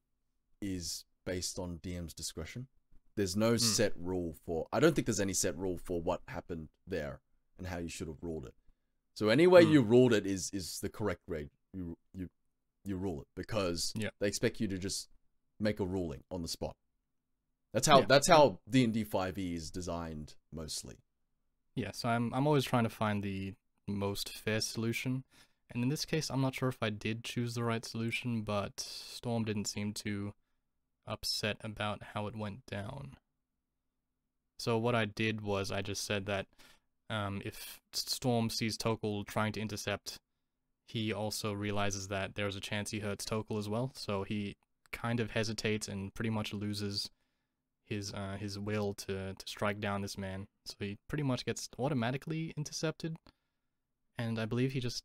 is based on DM's discretion. There's no set rule for. I don't think there's any set rule for what happened there and how you should have ruled it. So any way Hmm. you ruled it is is the correct way you you you rule it because Yeah. they expect you to just make a ruling on the spot. That's how Yeah. that's how D and D Five E is designed mostly. Yeah, so I'm I'm always trying to find the most fair solution. And in this case, I'm not sure if I did choose the right solution, but Storm didn't seem too upset about how it went down. So what I did was I just said that um, if Storm sees Tokul trying to intercept, he also realizes that there's a chance he hurts Tokul as well. So he kind of hesitates and pretty much loses his uh, his will to to strike down this man. So he pretty much gets automatically intercepted, and I believe he just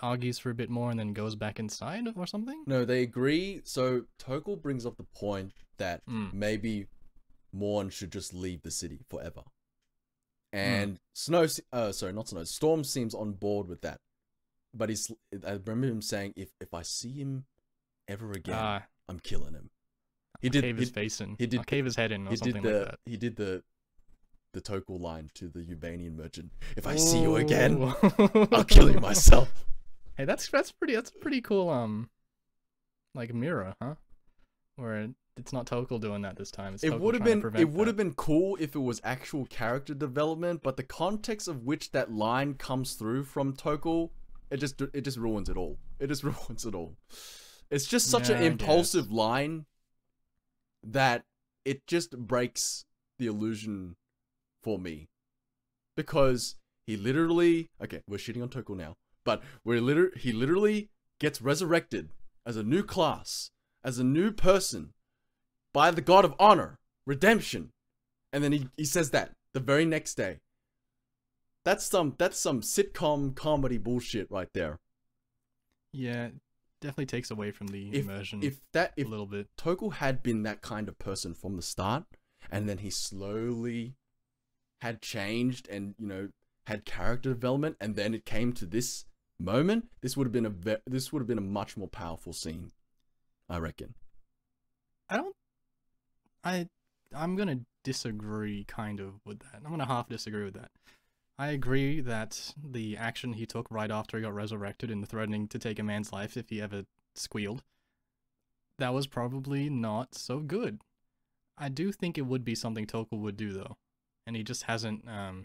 argues for a bit more and then goes back inside or something. No, they agree. So Tokul brings up the point that Mm. maybe Morn should just leave the city forever. Hmm. And Snow, uh, sorry, not Snow. Storm seems on board with that, but he's. I remember him saying, "If if I see him ever again, Ah, I'm killing him." He I'll did. cave He, his face in. he did I'll cave his head in or he did something the. like that. He did the. The Tokul line to the Ubanian merchant. If I see you again, I'll kill you myself. Hey, that's that's pretty that's a pretty cool um like mirror, huh? Where it's not Tokul doing that this time. It's It would have been it would have been cool if it was actual character development, but the context of which that line comes through from Tokul, it just it just ruins it all. It just ruins it all. It's just such Yeah, an impulsive line that it just breaks the illusion for me. Because he literally okay, we're shitting on Tokul now, but we're liter- he literally gets resurrected as a new class, as a new person by the God of honor, redemption. And then he, he says that the very next day. that's some that's some sitcom comedy bullshit right there. Yeah, definitely takes away from the If- immersion If that a little bit. Tokul had been that kind of person from the start, and then he slowly had changed and you know had character development, and then it came to this moment, this would have been a this would have been a much more powerful scene, I reckon. I don't. I I'm gonna disagree kind of with that. I'm gonna half disagree with that. I agree that the action he took right after he got resurrected and threatening to take a man's life if he ever squealed, that was probably not so good. I do think it would be something Tokul would do though, and he just hasn't um,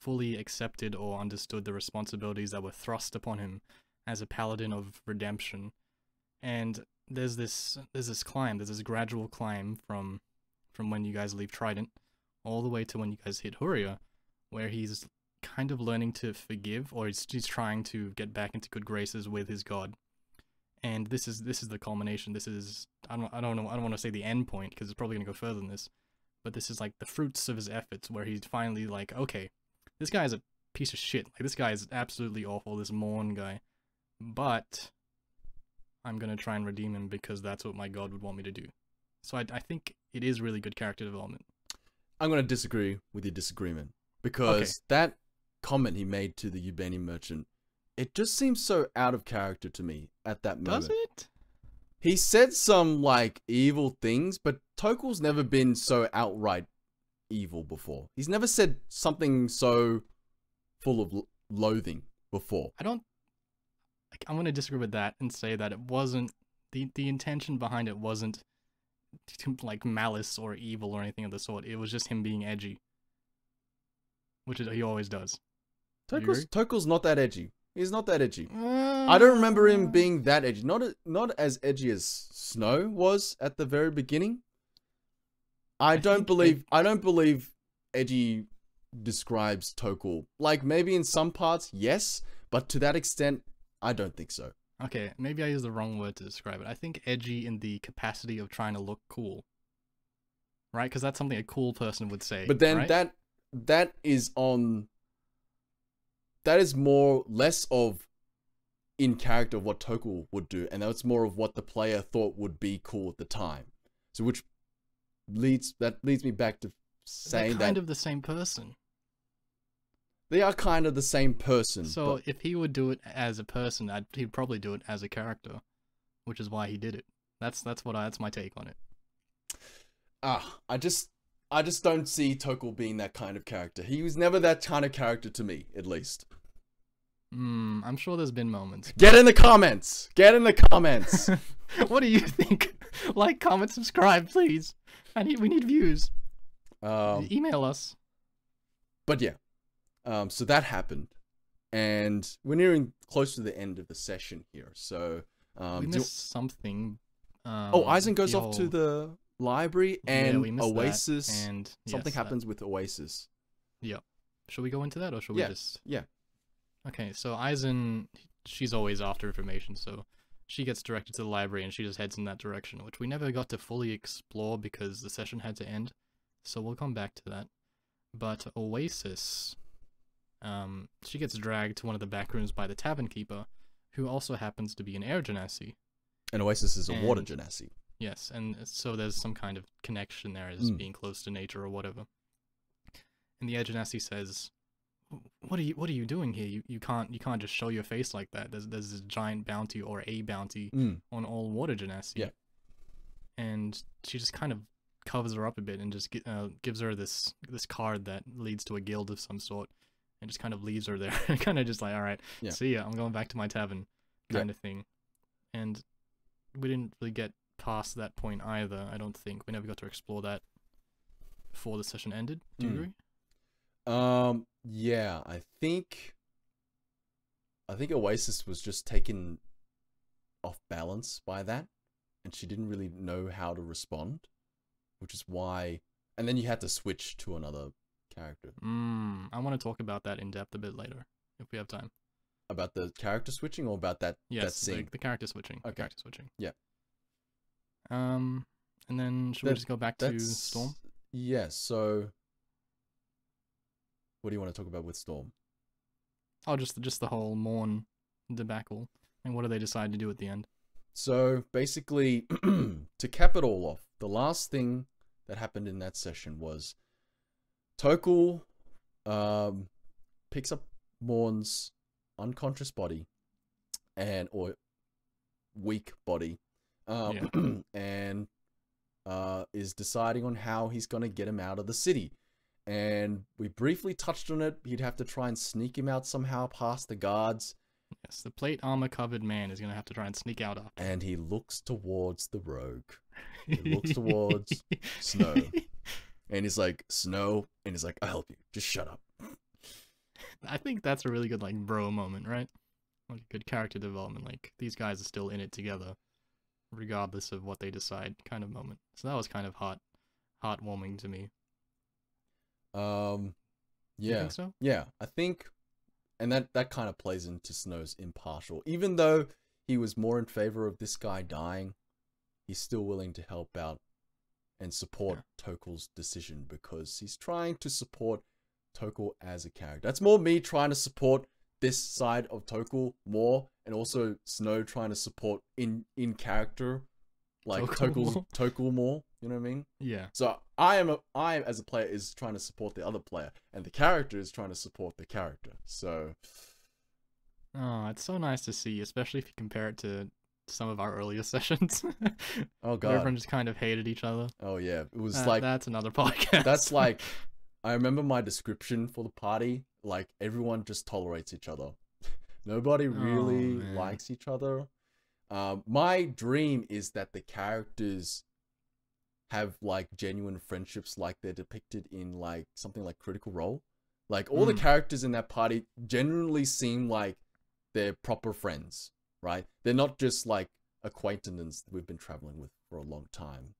fully accepted or understood the responsibilities that were thrust upon him as a paladin of redemption. And there's this there's this climb, there's this gradual climb from from when you guys leave Trident all the way to when you guys hit Huria, where he's kind of learning to forgive or he's, he's trying to get back into good graces with his god. And this is this is the culmination. This is I don't I don't know I don't want to say the end point because it's probably gonna go further than this, but this is like the fruits of his efforts where he's finally like okay, this guy is a piece of shit. Like this guy is absolutely awful. This Morn guy, but I'm gonna try and redeem him because that's what my god would want me to do. So I, I think it is really good character development. I'm gonna disagree with your disagreement because that comment he made to the Ubeni merchant, it just seems so out of character to me at that moment. Does it? He said some like evil things, but Tokul's never been so outright evil before. He's never said something so full of loathing before. I don't. Like, I'm gonna disagree with that and say that it wasn't the the intention behind it wasn't to, like malice or evil or anything of the sort. It was just him being edgy, which is, he always does. Tokul's, Tokul's not that edgy. He's not that edgy. I I don't uh, remember him being that edgy. Not a- not as edgy as Snow was at the very beginning. I, I don't believe I don't believe edgy describes Tokul. Like maybe in some parts, yes, but to that extent, I don't think so. Okay, maybe I used the wrong word to describe it. I think edgy in the capacity of trying to look cool. Right? Because that's something a cool person would say. But then right? that that is on that is more less of in character of what Tokul would do, and that's more of what the player thought would be cool at the time. So which leads that leads me back to They're saying kind that of the same person. They are kind of the same person. So but- if he would do it as a person, I'd, he'd probably do it as a character, which is why he did it. That's that's what I, that's my take on it. ah, I just I just don't see Tokul being that kind of character. He was never that kind of character to me, at least. Hmm, I'm sure there's been moments. Get in the comments. Get in the comments. what do you think? like, comment, subscribe, please. I need we need views. um, Email us. but yeah, um, so that happened, and we're nearing close to the end of the session here. So, um, we missed something. Um, oh, Eisen goes off to the library, Yeah, and that, Oasis. and something yes, that- happens with Oasis. Yeah, should we go into that, or should Yeah, we just? yeah. Okay, so Eisen, she's always after information, so she gets directed to the library, and she just heads in that direction, which we never got to fully explore because the session had to end. So we'll come back to that. But Oasis, um, she gets dragged to one of the back rooms by the tavern keeper, who also happens to be an air genasi. And Oasis is a water genasi. Yes, and so there's some kind of connection there as Mm. being close to nature or whatever. And the Air Genasi says, "What are you? What are you doing here? You you can't you can't just show your face like that. There's there's this giant bounty or a bounty Mm. on all water genasi." Yeah. And she just kind of covers her up a bit and just uh, gives her this this card that leads to a guild of some sort, and just kind of leaves her there. kind of just like, all right, Yeah. see ya. I'm going back to my tavern, Yeah. kind of thing. And we didn't really get past that point either. I don't think we never got to explore that before the session ended. Do you Mm. agree? Um, yeah, I think, I think Oasis was just taken off balance by that, and she didn't really know how to respond, which is why, and then you had to switch to another character. Mm, I want to talk about that in depth a bit later if we have time. About the character switching or about that that Yes, the, scene? the character switching. the Okay. character switching. Yeah. Um, and then should we just go back to Storm? Yeah, so what do you want to talk about with Storm? Oh, just just the whole Morn debacle. And what do they decide to do at the end? So basically, to cap it all off, the last thing that happened in that session was Tokul um, picks up Morn's unconscious body and or weak body, um, and uh, is deciding on how he's gonna get him out of the city. And we briefly touched on it. He'd have to try and sneak him out somehow past the guards. Yes, the plate armor covered man is gonna have to try and sneak out up. And he looks towards the rogue. He looks towards Snow. And he's like, Snow. And he's like, I'll help you. Just shut up. I think that's a really good like bro moment, right? Like good character development. Like these guys are still in it together, regardless of what they decide, kind of moment. So that was kind of heart heartwarming to me. Um, You yeah. think so? Yeah, I think, and that that kind of plays into Snow's impartial. Even though he was more in favor of this guy dying, he's still willing to help out and support Tokul's decision because he's trying to support Tokul as a character. That's more me trying to support this side of Tokul more, and also Snow trying to support in in character, like Tokul Tokul's more. More. You know what I mean? Yeah. So I am a, I as a player is trying to support the other player, and the character is trying to support the character. So Oh, it's so nice to see, especially if you compare it to some of our earlier sessions. oh god, everyone just kind of hated each other. oh yeah, it was That- like that's another podcast. that's like I remember my description for the party. Like everyone just tolerates each other. Nobody really man. likes each other. Um, my dream is that the characters have like genuine friendships, like they're depicted in like something like Critical Role. Like all the Mm. characters in that party generally seem like they're proper friends, right? They're not just like acquaintances that we've been traveling with for a long time.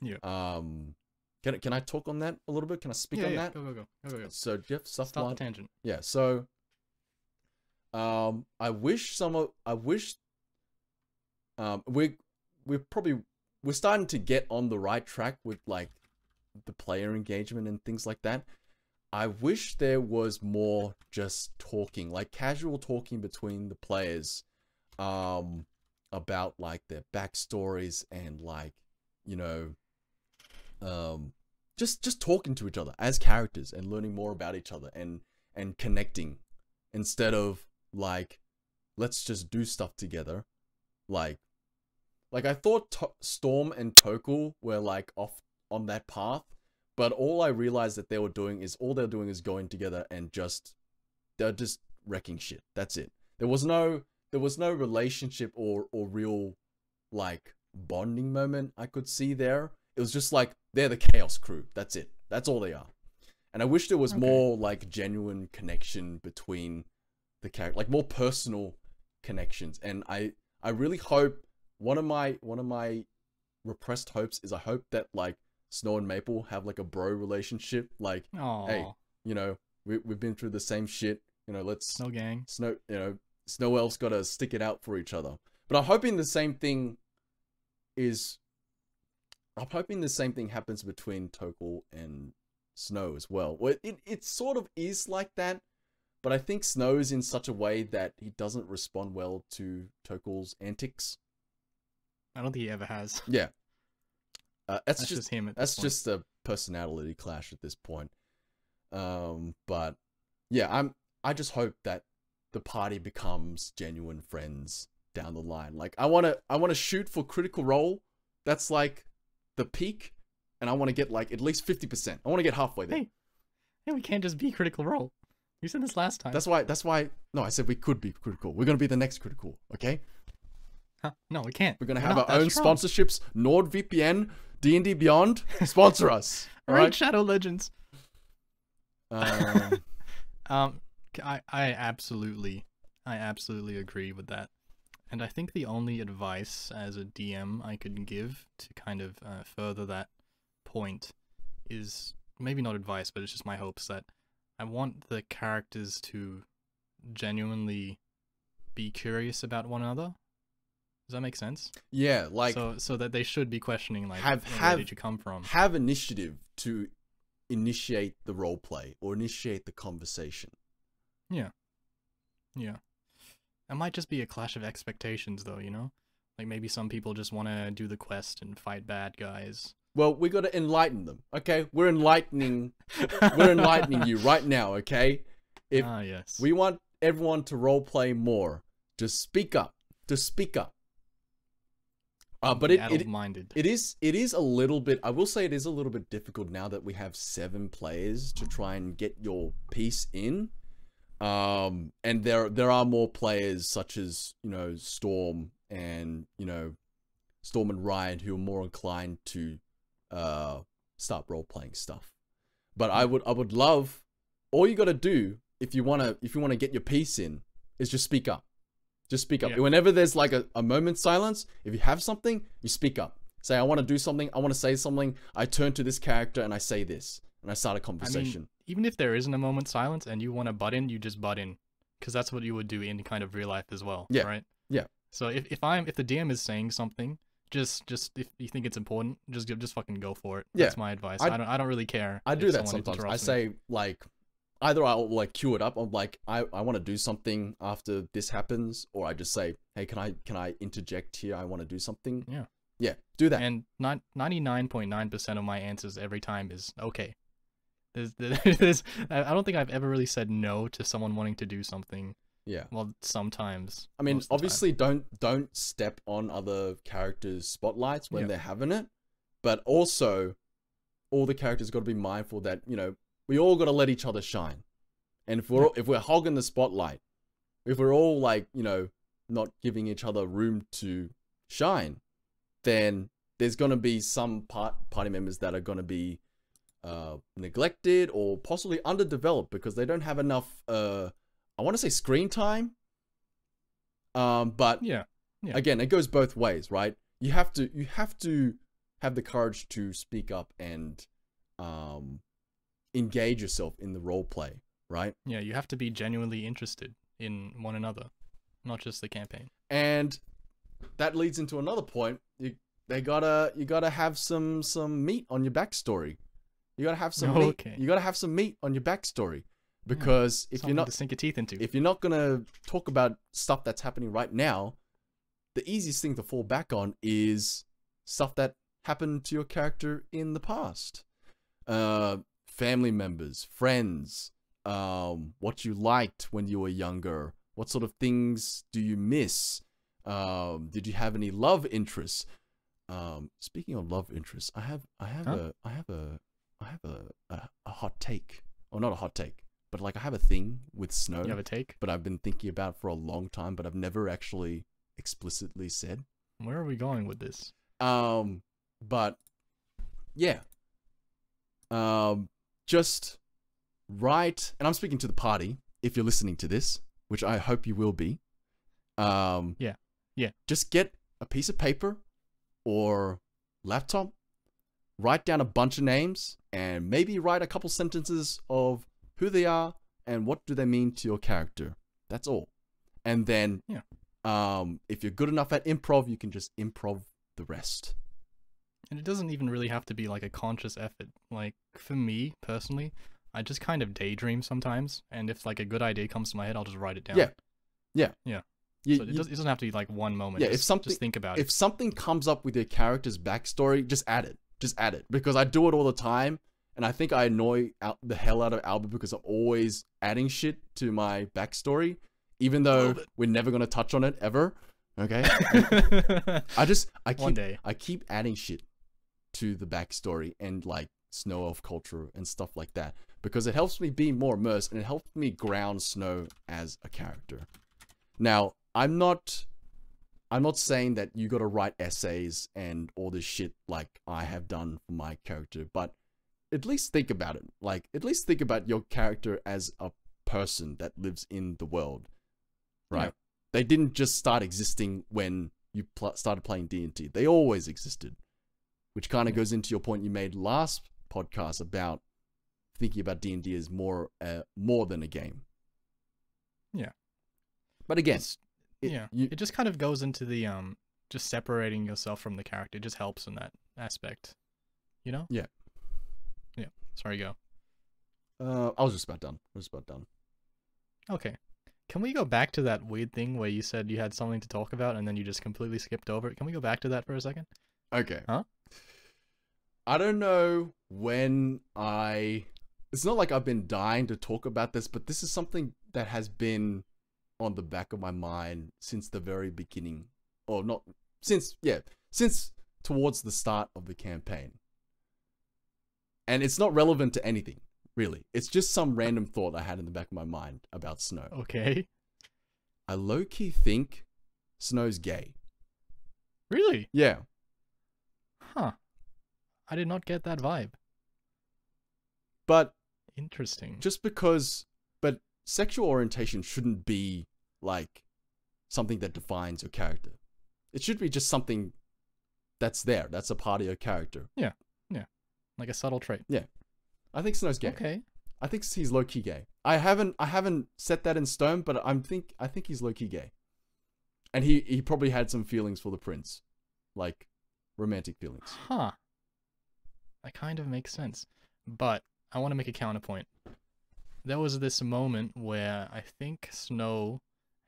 Yeah. Um, can I- can I talk on that a little bit? Can I speak yeah, on yeah. that? Go go go go go go. So Jeff Stop the tangent. yeah. So, um, I wish some of I wish, um, we we're probably we're starting to get on the right track with like the player engagement and things like that. I wish there was more just talking, like casual talking between the players, um, about like their backstories and like, you know, um, just just talking to each other as characters and learning more about each other and and connecting instead of like, let's just do stuff together, like, like I thought to- Storm and Tokul were like off on that path, but all I realized that they were doing is all they're doing is going together and just they're just wrecking shit. That's it. There was no there was no relationship or or real like bonding moment I could see there. It was just like they're the chaos crew. That's it. That's all they are. And I wish there was Okay. more like genuine connection between the character, like more personal connections. And I I really hope one of my one of my repressed hopes is I hope that like Snow and Maple have like a bro relationship. Like, Oh, you know, we we've been through the same shit. You know, let's Snow Gang. Snow, you know, Snow Elf's got to stick it out for each other. But I'm hoping the same thing is. I'm hoping the same thing happens between Tokul and Snow as well. Well, it, it sort of is like that, but I think Snow is in such a way that he doesn't respond well to Tokul's antics. I don't think he ever has. Yeah. Uh, that's, That's just just him. At that's point. just a personality clash at this point. Um, but yeah, I'm. I just hope that the party becomes genuine friends down the line. Like I want to. I want to shoot for critical role. That's like the peak, and I want to get like at least fifty percent. I want to get halfway there. Hey, Hey, we can't just be critical role. You said this last time. That's why. That's why. No, I said we could be critical. We're gonna be the next critical. Okay. Huh? No, we can't. We're gonna have our own strong. sponsorships. NordVPN, D and D Beyond, sponsor us. All right, right. Shadow Legends. Um, Um, I I absolutely, I absolutely agree with that, and I think the only advice as a DM I could give to kind of uh, further that point is maybe not advice, but it's just my hopes that I want the characters to genuinely be curious about one another. Does that make sense? yeah, like so so that they should be questioning like have- "Where have- did you come from? have initiative to initiate the role play or initiate the conversation. Yeah. Yeah. It might just be a clash of expectations, though, you know? Like maybe some people just want to do the quest and fight bad guys. Well, we got to enlighten them, okay? We're enlightening, we're enlightening you right now, okay? If ah, yes. we want everyone to role play more, just speak up, just speak up. Uh, but it, it it is it is a little bit. I will say it is a little bit difficult now that we have seven players to try and get your piece in. Um, and there there are more players such as you know Storm and you know Storm and Ryan who are more inclined to uh start role playing stuff. But I would I would love all you got to do if you want to if you want to get your piece in is just speak up. Just speak up. Yeah. Whenever there's like a, a moment's silence, if you have something, you speak up. Say, I want to do something. I want to say something. I turn to this character and I say this. And I start a conversation. mean, even if there isn't a moment silence and you want to butt in, you just butt in, because that's what you would do in kind of real life as well. Yeah, Right. yeah. So if, if I'm if the DM is saying something, just just if you think it's important, just just fucking go for it. Yeah. That's my advice. I- I, don't I don't really care. I do that sometimes. I interrupts me. say like either I'll like cue it up. I'm like I, I want to do something after this happens, or I just say, hey, can I can I interject here? I want to do something. Yeah. Yeah. Do that. And not ninety nine point nine percent of my answers every time is okay. There's, there's, I don't think I've ever really said no to someone wanting to do something. yeah. Well, sometimes. I mean, obviously, don't don't step on other characters' spotlights when Yeah. they're having it, but also, all the characters got to be mindful that you know we all got to let each other shine, and if we're if we're hogging the spotlight, if we're all like you know not giving each other room to shine, then there's gonna be some part party members that are gonna be uh, neglected or possibly underdeveloped because they don't have enough. Uh, I want to say screen time. Um, but Yeah. Yeah. again, it goes both ways, right? You have to you have to have the courage to speak up and um, engage yourself in the role play, right? Yeah. You have to be genuinely interested in one another, not just the campaign. And that leads into another point. You they gotta you gotta have some some meat on your backstory. You gotta have some meat. Okay. You gotta have some meat on your backstory because if you're not to sink your teeth into. if you're not gonna talk about stuff that's happening right now, the easiest thing to fall back on is stuff that happened to your character in the past. Uh, family members, friends, um, what you liked when you were younger, what sort of things do you miss? Um, did you have any love interests? Um, speaking of love interests, I have, I have Huh? a, I have a, I have a, a, a hot take, or not a hot take, but like I have a thing with snow you have a take? but I've been thinking about for a long time, but I've never actually explicitly said. Where are we going with this? Um, but yeah. Um, just write, and I'm speaking to the party if you're listening to this, which I hope you will be. Um, Yeah. Yeah. Just get a piece of paper or laptop, write down a bunch of names, and maybe write a couple sentences of who they are and what do they mean to your character. That's all. And then, Yeah. um, if you're good enough at improv, you can just improv the rest. And it doesn't even really have to be like a conscious effort. Like for me personally, I just kind of daydream sometimes, and if like a good idea comes to my head, I'll just write it down. Yeah. Yeah. Yeah. You- So it, you- does, it doesn't have to be like one moment. Yeah, if something- just think about if it. If something comes up with your character's backstory, just add it. Just add it because I do it all the time, and I think I annoy out the hell out of Albert because I'm always adding shit to my backstory, even though we're never gonna touch on it ever. Okay, I just I One keep day. I keep adding shit to the backstory and like snow elf culture and stuff like that because it helps me be more immersed and it helps me ground snow as a character. Now, I'm not I'm not saying that you got to write essays and all this shit like I have done for my character, but at least think about it. Like at least think about your character as a person that lives in the world. Right? Yeah. They didn't just start existing when you pl- started playing D&D. They always existed. Which kind of Yeah. goes into your point you made last podcast about thinking about D&D as more uh, more than a game. Yeah. But again, It's- it- yeah. you- It just kind of goes into the um just separating yourself from the character. It just helps in that aspect. You know? Yeah. Yeah. Sorry, go. Uh, I was just about done. I was about done. Okay. Can we go back to that weird thing where you said you had something to talk about and then you just completely skipped over it? Can we go back to that for a second? Okay. Huh? I don't know when I. It's not like I've been dying to talk about this, but this is something that has been on the back of my mind since the very beginning. Or not since, yeah, since towards the start of the campaign. And it's not relevant to anything, really. It's just some random thought I had in the back of my mind about Snow. Okay. I low key think Snow's gay. Really? Yeah. Huh. I did not get that vibe. But Interesting. just because sexual orientation shouldn't be like something that defines your character it should be just something that's there that's a part of your character Yeah. Yeah. Like a subtle trait. Yeah. I think snow's gay Okay. i think he's low-key gay i haven't i haven't set that in stone but i'm think i think he's low-key gay and he he probably had some feelings for the prince like romantic feelings Huh. That kind of makes sense. But I want to make a counterpoint. There was this moment where I think Snow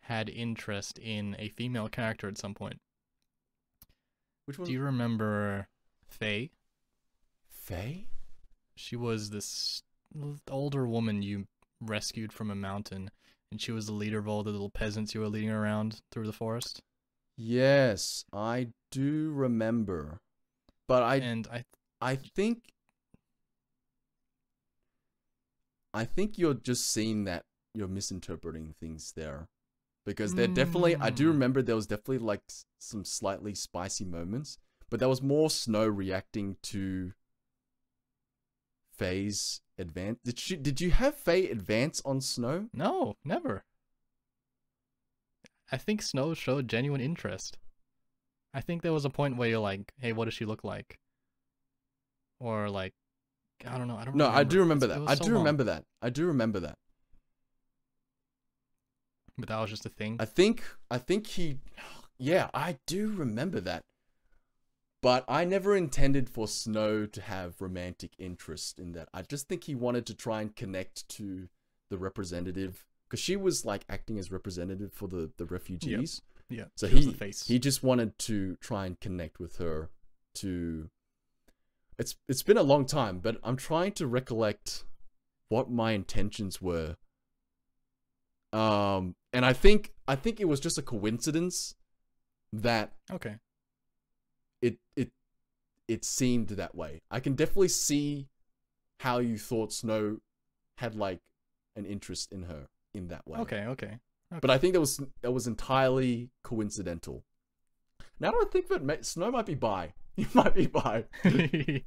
had interest in a female character at some point. which one Do you remember Faye? faye She was this older woman you rescued from a mountain, and she was the leader of all the little peasants you were leading around through the forest. yes i do remember but i and I I think I think you're just seeing that you're misinterpreting things there. Because there definitely I do Mm. remember there was definitely like some slightly spicy moments, but there was more Snow reacting to Faye's advance. Did she did you have Faye advance on Snow? no, never. I think Snow showed genuine interest. I think there was a point where you're like, "Hey, what does she look like?" Or like, I don't know. I don't. Know. No, I do remember It's- that. I so do long. remember that. I do remember that. But that was just a thing. I think I think he yeah, I do remember that. But I never intended for Snow to have romantic interest in that. I just think he wanted to try and connect to the representative because she was like acting as representative for the the refugees. yeah. So he the face. he just wanted to try and connect with her to it's it's been a long time, but I'm trying to recollect what my intentions were. Um and I think I think it was just a coincidence that okay. it it it seemed that way. I can definitely see how you thought Snow had like an interest in her in that way. Okay. Okay. But I think that was that was entirely coincidental. Now that I think that Snow might be bi. He might be bi.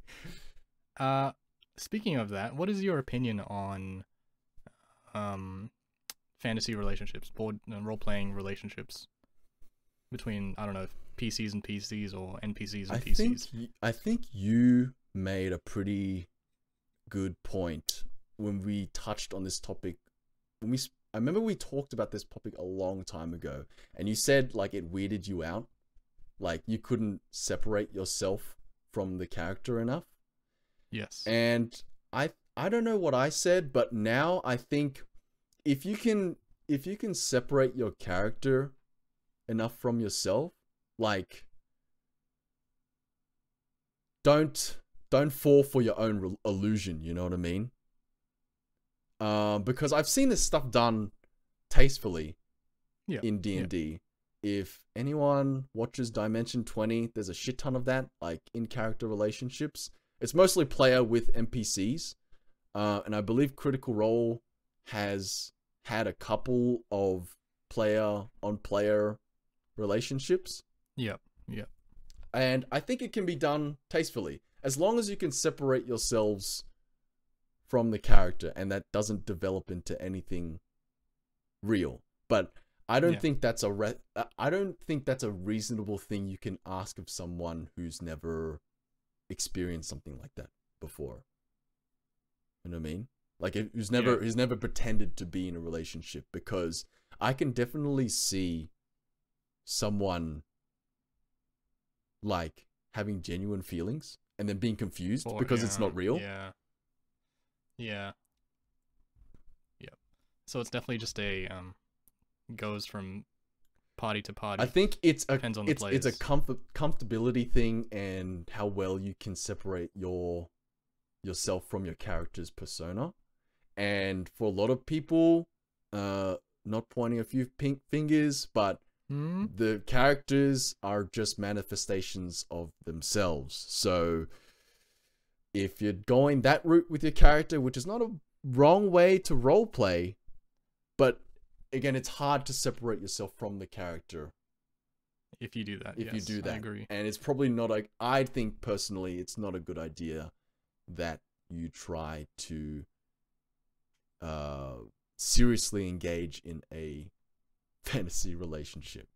uh, speaking of that, what is your opinion on um fantasy relationships, board uh, role playing relationships between I don't know PCs and PCs or NPCs and PCs? I PCs? think I think you made a pretty good point when we touched on this topic. When we I remember we talked about this topic a long time ago, and you said like it weirded you out, like you couldn't separate yourself from the character enough. Yes. And I I don't know what I said, but now I think if you can if you can separate your character enough from yourself, like don't don't fall for your own re- illusion, you know what I mean? Um because I've seen this stuff done tastefully Yeah, in D&D. If anyone watches Dimension 20, there's a shit ton of that like in character relationships. It's mostly player with NPCs. Uh, and I believe Critical Role has had a couple of player on player relationships. Yep. Yep. And I think it can be done tastefully. As long as you can separate yourselves from the character and that doesn't develop into anything real. But I don't Yeah. think that's a re- uh, I don't think that's a reasonable thing you can ask of someone who's never experienced something like that before. You know what I mean? Like who's never Yeah. who's never pretended to be in a relationship because I can definitely see someone like having genuine feelings and then being confused Or- because it's not real. Yeah. Yeah. Yep. So it's definitely just a um goes from party to party. I think it's a Depends on the it's it's a comfort comfortability thing and how well you can separate your yourself from your character's persona. And for a lot of people, uh, not pointing a few pink fingers, but Hmm? the characters are just manifestations of themselves. So if you're going that route with your character, which is not a wrong way to roleplay, but again, it's hard to separate yourself from the character If you do that. if you do that. I agree. And it's probably not a I think personally it's not a good idea that you try to uh seriously engage in a fantasy relationship.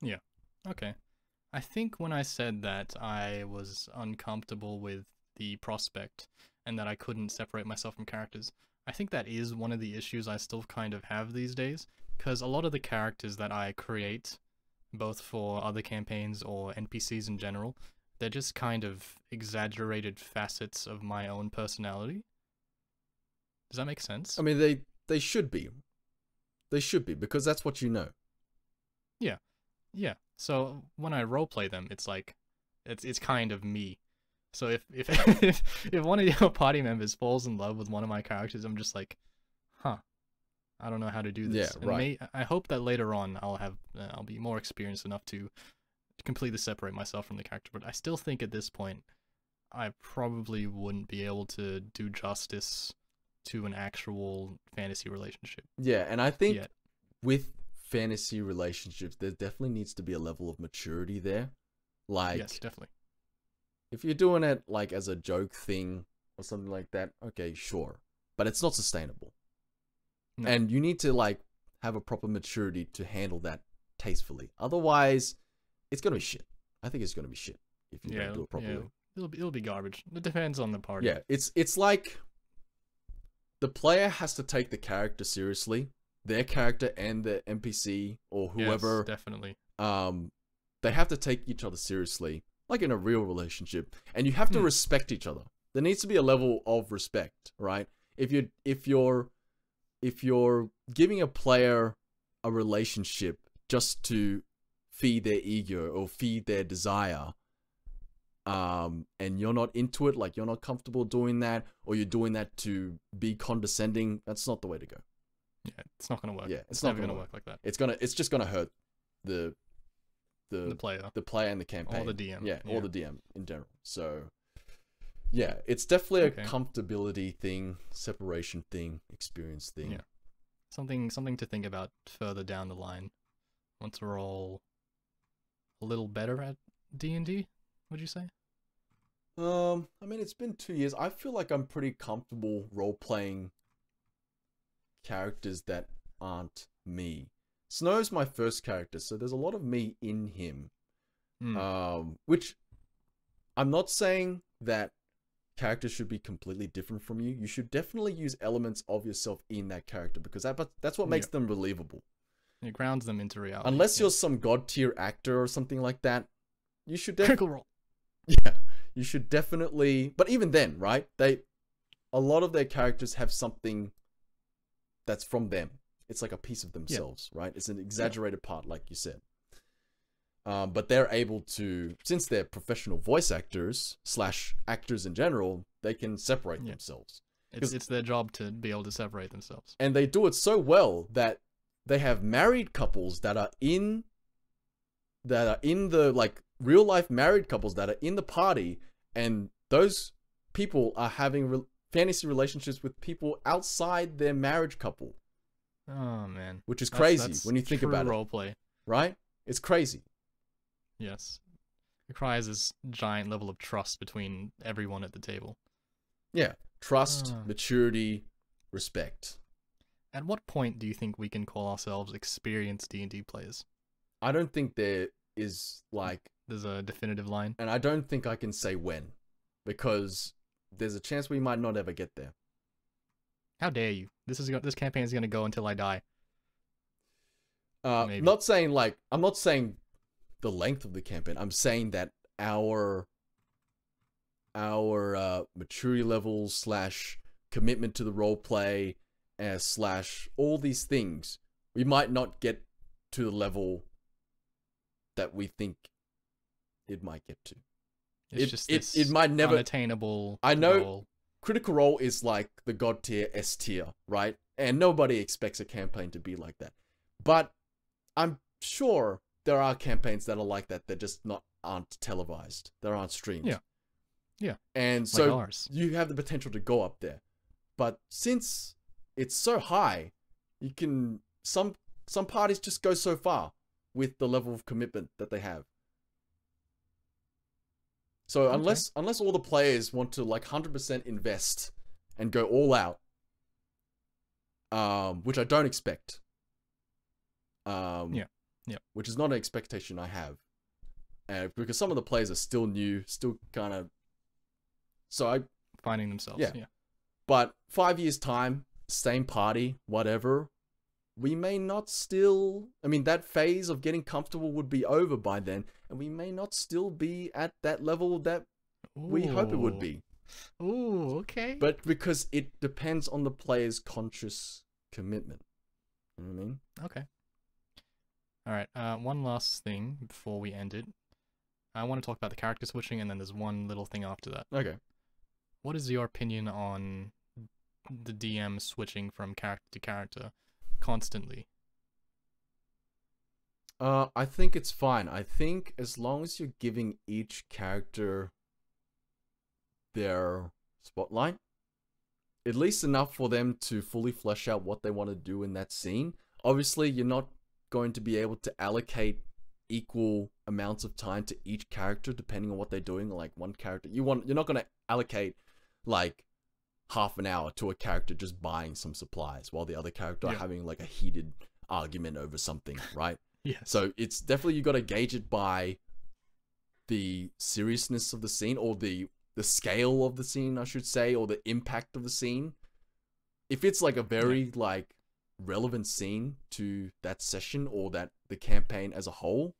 Yeah. Okay. I think when I said that I was uncomfortable with the prospect and that I couldn't separate myself from characters, I think that is one of the issues I still kind of have these days. Because a lot of the characters that I create, both for other campaigns or NPCs in general, they're just kind of exaggerated facets of my own personality. Does that make sense? I mean they they should be. They should be because that's what you know. Yeah. Yeah. So when I roleplay them, it's like it's it's kind of me. So if if if, if one of your party members falls in love with one of my characters, I'm just like, huh. I don't know how to do Yeah, this. And right. may, I hope that later on I'll have uh, I'll be more experienced enough to completely separate myself from the character. But I still think at this point, I probably wouldn't be able to do justice to an actual fantasy relationship Yeah, and I think yet. with fantasy relationships there definitely needs to be a level of maturity there. Like yes, definitely. If you're doing it like as a joke thing or something like that, okay, sure. But it's not sustainable. No. And you need to like have a proper maturity to handle that tastefully. Otherwise, it's gonna be shit. I think it's gonna be shit if you Yeah, don't do it properly. yeah. It'll be it'll be garbage. It depends on the party. Yeah, it's it's like the player has to take the character seriously, their character and the NPC or Yes, whoever. definitely. um, they have to take each other seriously, like in a real relationship, and you have to Hmm. respect each other. There needs to be a level of respect, right? If you if you're if you're giving a player a relationship just to feed their ego or feed their desire, um, and you're not into it, like you're not comfortable doing that, or you're doing that to be condescending, that's not the way to go. Yeah, it's not gonna work. Yeah, it's, it's not never gonna gonna work. work. like It's gonna it's just gonna hurt the the. The player. the player and the campaign. Or the DM, Yeah, yeah. or the DM in general. So, yeah, it's definitely a Okay. comfortability thing, separation thing, experience thing. Yeah. Something something to think about further down the line. Once we're all a little better at D and D, would you say? Um, I mean, it's been two years. I feel like I'm pretty comfortable role playing characters that aren't me. Snow's my first character, so there's a lot of me in him. Hmm. Um, which I'm not saying that characters should be completely different from you. You should definitely use elements of yourself in that character because that, but that's what makes them believable. it grounds them into reality. Unless yeah. you're some god tier actor or something like that, you should definitely critical role. yeah, you should definitely. But even then, right? They a lot of their characters have something that's from them. It's like a piece of themselves, right? It's an exaggerated part, like you said. Um, but they're able to, since they're professional voice actors slash actors in general, they can separate Yeah. themselves, It's it's their job to be able to separate themselves. and they do it so well that they have married couples that are in that are in the like real life married couples that are in the party and those people are having re- fantasy relationships with people outside their marriage couple Oh man. which is crazy that's when you think about it roleplay. right it's crazy Yes. it Requires this giant level of trust between everyone at the table. yeah trust Ah. maturity respect At what point do you think we can call ourselves experienced D&D players? i don't think there is like There's a definitive line. and i don't think i can say when because there's a chance we might not ever get there How dare you? This is this campaign is going to go until I die. Uh, Maybe. not saying like I'm not saying the length of the campaign. I'm saying that our our uh, maturity levels slash commitment to the role play uh, slash all these things, we might not get to the level that we think it might get to. It's it, just it, it might never unattainable. I know- goal. Critical Role is like the god tier, S tier, right? And nobody expects a campaign to be like that. But I'm sure there are campaigns that are like that that just not aren't televised. That aren't streamed. Yeah. Yeah. And like so ours. you have the potential to go up there. But since it's so high, you can some some parties just go so far with the level of commitment that they have. So Okay. unless unless all the players want to like 100% invest and go all out um which I don't expect. Um Yeah. Yeah. Which is not an expectation I have. Uh, because some of the players are still new, still kind of so I finding themselves. Yeah. Yeah. but five years time, same party, whatever, we may not still. I mean, that phase of getting comfortable would be over by then, and we may not still be at that level that we hope it would be. Ooh, okay. But because it depends on the player's conscious commitment. You know what I mean? Okay. All right. Uh, one last thing before we end it. I want to talk about the character switching, and then there's one little thing after that. Okay. What is your opinion on the DM switching from character to character constantly? Uh, I think it's fine. I think as long as you're giving each character their spotlight, at least enough for them to fully flesh out what they want to do in that scene. Obviously, you're not going to be able to allocate equal amounts of time to each character depending on what they're doing. Like one character, you want you're not going to allocate like half an hour to a character just buying some supplies while the other character are Yeah. having like a heated argument over something, right? Yes. So it's definitely you got to gauge it by the seriousness of the scene or the the scale of the scene, I should say, or the impact of the scene. If it's like a very like relevant scene to that session or that the campaign as a whole,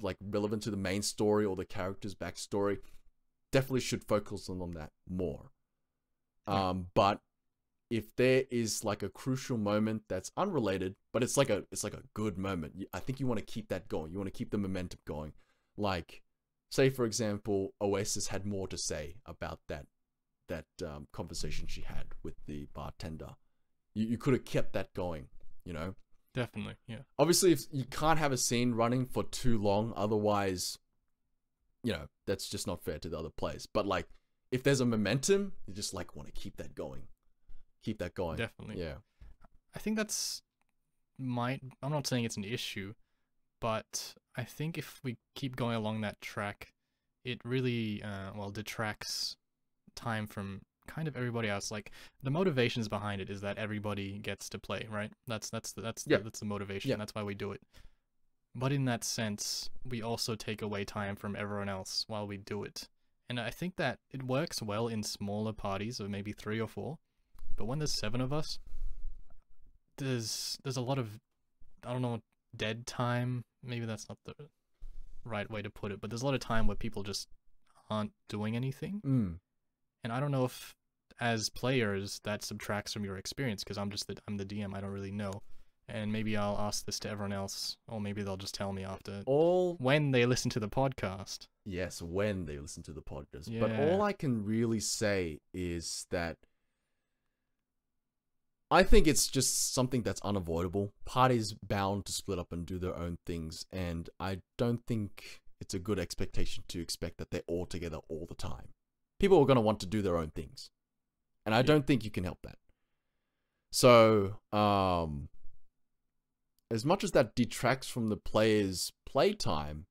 like relevant to the main story or the character's backstory, definitely should focus on that more. Um, but if there is like a crucial moment that's unrelated, but it's like a it's like a good moment, I think you want to keep that going. You want to keep the momentum going. Like, say for example, Oasis had more to say about that that um, conversation she had with the bartender. You you could have kept that going. You know, Definitely. Yeah. obviously if you can't have a scene running for too long, otherwise, you know that's just not fair to the other players. But like, if there's a momentum, you just like want to keep that going, keep that going. Definitely. Yeah. I think that's might I'm not saying it's an issue, but I think if we keep going along that track, it really uh, well detracts time from kind of everybody else. Like the motivations behind it is that everybody gets to play, right? That's that's the, that's Yeah. the, that's the motivation. Yeah. That's why we do it. But in that sense, we also take away time from everyone else while we do it. And I think that it works well in smaller parties of maybe three or four. But when there's seven of us, there's there's a lot of I don't know dead time. Maybe that's not the right way to put it, but there's a lot of time where people just aren't doing anything. Mm. And I don't know if as players that subtracts from your experience because I'm just the I'm the DM. I don't really know. And maybe I'll ask this to everyone else, or maybe they'll just tell me after All when they listen to the podcast. yes, when they listen to the podcast. But all I can really say is that I think it's just something that's unavoidable. Parties bound to split up and do their own things, and I don't think it's a good expectation to expect that they're all together all the time. People are going to want to do their own things, and I Yeah. don't think you can help that. So, um, as much as that detracts from the player's playtime,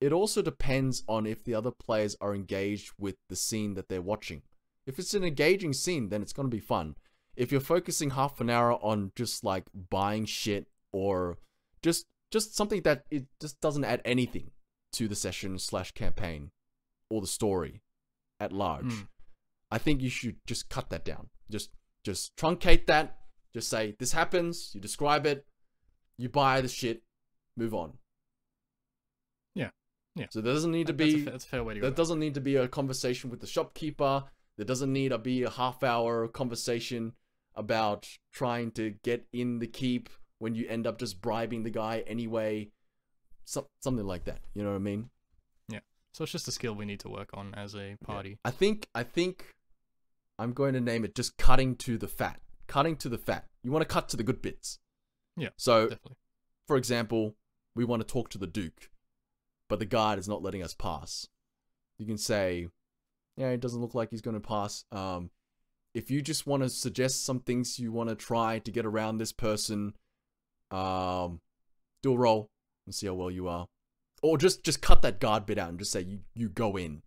it also depends on if the other players are engaged with the scene that they're watching. If it's an engaging scene, then it's going to be fun. If you're focusing half an hour on just like buying shit or just just something that it just doesn't add anything to the session slash campaign or the story at large, Mm. I think you should just cut that down. Just just truncate that. Just say this happens. You describe it. You buy the shit. Move on. Yeah. Yeah. So there doesn't need to That's a be that's a fair way to that doesn't need to be a conversation with the shopkeeper. There doesn't need to be a half hour conversation about trying to get in the keep when you end up just bribing the guy anyway. So- something like that. You know what I mean? Yeah. So it's just a skill we need to work on as a party. I think I think I'm going to name it just cutting to the fat. Cutting to the fat. You want to cut to the good bits. Yeah, So, Definitely. for example, we want to talk to the Duke, but the guard is not letting us pass. You can say, "Yeah, it doesn't look like he's going to pass." Um, if you just want to suggest some things you want to try to get around this person, um, do a roll and see how well you are, or just just cut that guard bit out and just say you you go in,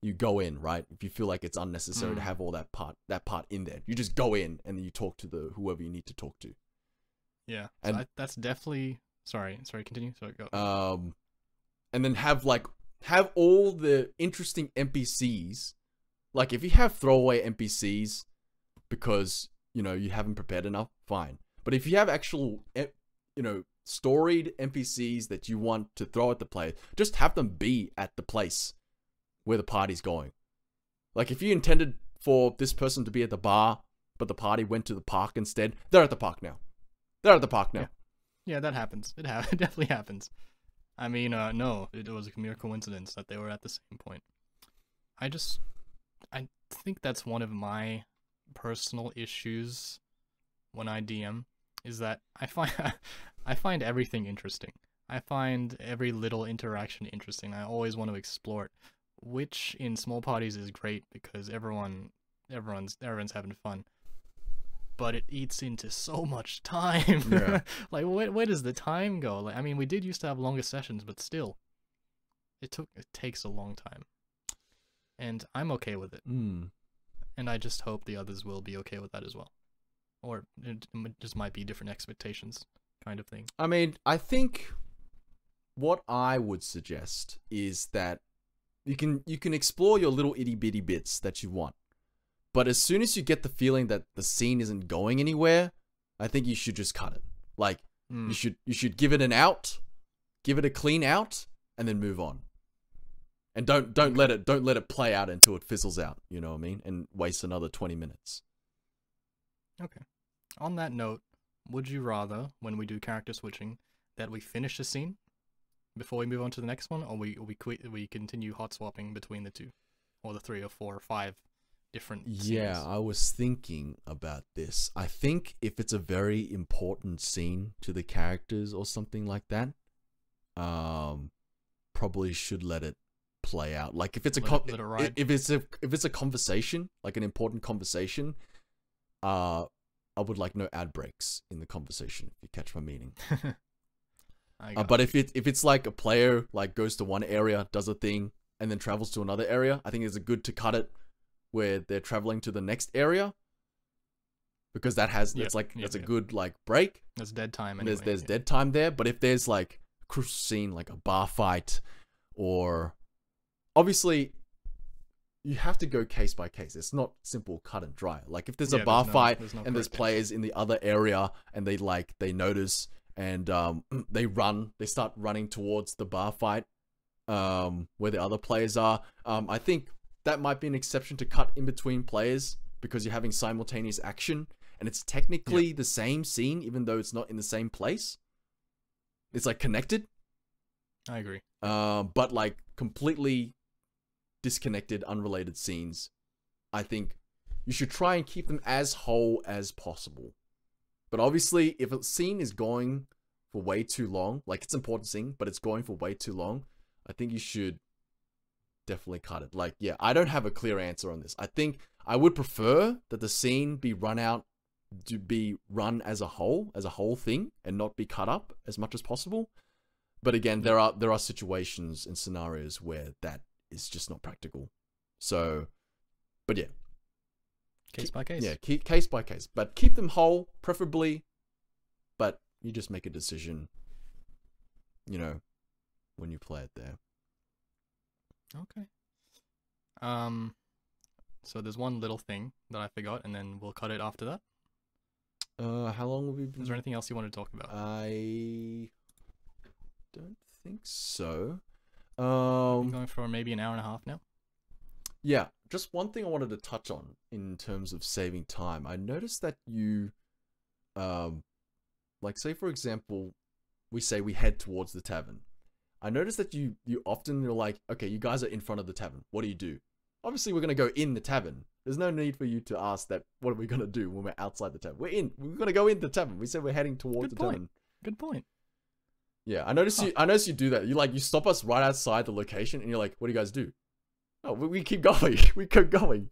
you go in, right? If you feel like it's unnecessary to Mm. have all that part that part in there, you just go in and then you talk to the whoever you need to talk to. Yeah. And- I, that's definitely. Sorry. Sorry. Continue. Sorry. Go. um, and then have like have all the interesting NPCs. Like if you have throwaway NPCs because you know you haven't prepared enough, fine. But if you have actual, eh, you know, storied NPCs that you want to throw at the player, just have them be at the place where the party's going. Like if you intended for this person to be at the bar, but the party went to the park instead, they're at the park now. They're at the park now. Yeah. Yeah, that happens. It, ha- it definitely happens. I mean, uh, no, it was a mere coincidence that they were at the same point. I just, I think that's one of my personal issues when I DM is that I find I find everything interesting. I find every little interaction interesting. I always want to explore it, which in small parties is great because everyone everyone's everyone's having fun. But it eats into so much time. Yeah. like where where does the time go? Like I mean, we did used to have longer sessions, but still, it took it takes a long time, and I'm okay with it. Hmm. And I just hope the others will be okay with that as well, or it just might be different expectations, kind of thing. I mean, I think what I would suggest is that you can you can explore your little itty bitty bits that you want. But as soon as you get the feeling that the scene isn't going anywhere, I think you should just cut it. Like Mm. you should you should give it an out, give it a clean out, and then move on. And don't don't let it don't let it play out until it fizzles out, you know what I mean? And waste another 20 minutes. Okay. On that note, would you rather, when we do character switching, that we finish the scene before we move on to the next one, or we or we quit, we continue hot swapping between the two, or the three or four or five different Yeah, scenes? I was thinking about this. I think if it's a very important scene to the characters or something like that, um, probably should let it play out. Like if it's a Let con- it- it if it's a if it's a conversation, like an important conversation, uh, I would like no ad breaks in the conversation. If you catch my meaning. Uh, but you. if it if it's like a player like goes to one area, does a thing, and then travels to another area, I think it's a good to cut it where they're traveling to the next area because that has Yep, that's like yep, that's a good like break. there's dead time anyway. there's there's yeah. dead time there, but if there's like a crucial scene like a bar fight or obviously you have to go case by case. It's not simple cut and dry. Like if there's Yeah, a bar no- fight there's no and there's players in the other area and they like they notice and um they run they start running towards the bar fight um where the other players are um i think that might be an exception to cut in between players because you're having simultaneous action and it's technically the same scene even though it's not in the same place it's like connected I agree. um, but like completely disconnected, unrelated scenes. I think you should try and keep them as whole as possible. But obviously, if a scene is going for way too long, like it's an important scene, but it's going for way too long, I think you should definitely cut it. Like, yeah, I don't have a clear answer on this. I think I would prefer that the scene be run out to be run as a whole, as a whole thing, and not be cut up as much as possible. But again, there are there are situations and scenarios where that is just not practical. So, but yeah, Case by case. yeah, keep, case by case, but keep them whole, preferably. But you just make a decision, you know, when you play it there. Okay. Um, so there's one little thing that I forgot, and then we'll cut it after that. Uh, how long have we been? Is there anything else you want to talk about? I don't think so. Um, going for maybe an hour and a half now. yeah, just one thing I wanted to touch on in terms of saving time. I noticed that you, um, like say for example, we say we head towards the tavern. I noticed that you you often you're like, okay, you guys are in front of the tavern. What do you do? Obviously, we're gonna go in the tavern. There's no need for you to ask that. What are we gonna do when we're outside the tavern? We're in. We're gonna go in the tavern. We said we're heading towards Good the point. tavern. Good point. Yeah, I noticed you. I noticed you do that. You like you stop us right outside the location, and you're like, "What do you guys do?" Oh, we, we keep going. we keep going.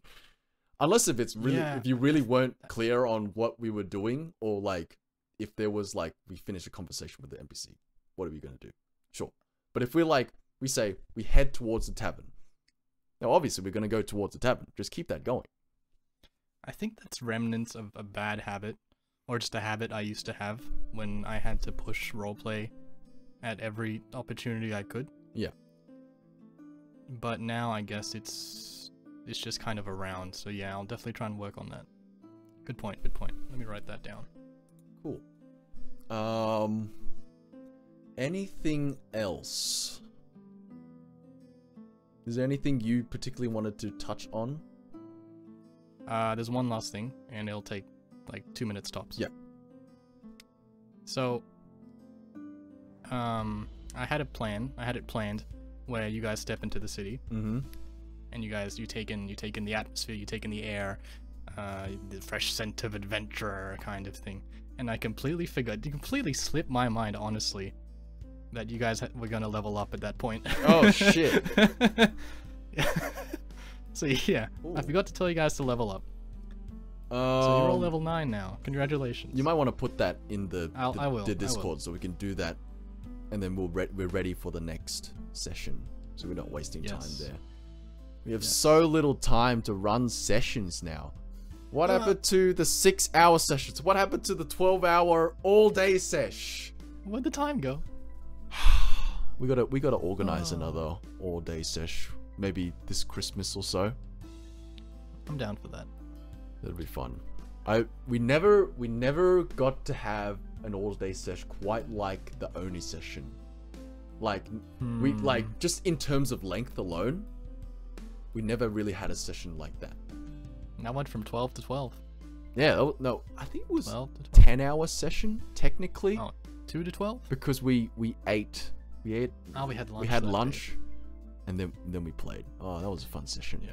Unless if it's really, Yeah. if you really weren't clear on what we were doing, or like if there was like we finished a conversation with the NPC, what are we gonna do? Sure, but if we're like we say we head towards the tavern, now obviously we're gonna go towards the tavern. Just keep that going. I think that's remnants of a bad habit, or just a habit I used to have when I had to push roleplay at every opportunity I could. Yeah. But now I guess it's it's just kind of around. So yeah, I'll definitely try and work on that. Good point. Good point. Let me write that down. Cool. Um. Anything else? Is there anything you particularly wanted to touch on? Uh, there's one last thing, and it'll take like two minutes tops. Yeah. So, um, I had a plan. I had it planned where you guys step into the city, Mm-hmm. and you guys you take in you take in the atmosphere, you take in the air, uh, the fresh scent of adventure kind of thing. And I completely figured, it completely slipped my mind, honestly, that you guys were gonna level up at that point. Oh, shit. so yeah, I forgot to tell you guys to level up. Um, So you're all level nine now. Congratulations. You might want to put that in the, I'll- the, I will, the. Discord so we can do that, and then we'll re- we're ready for the next session, so we're not wasting Yes. time there. We have Yeah. so little time to run sessions now. What Uh, happened to the six-hour sessions? What happened to the twelve-hour all-day sesh? Where'd the time go? We gotta we gotta organize Oh. another all day sesh. Maybe this Christmas or so. I'm down for that. That'd be fun. I we never we never got to have an all day sesh quite like the Oni session. Like we Hmm. like just in terms of length alone, we never really had a session like that. I went from 12 to 12. Yeah, no, I think it was 12 to 12. ten hour session technically Oh, 2 to 12? because we we ate we ate Oh, we had lunch. we had that day. lunch and then then we played. Oh, that was a fun session. Yeah.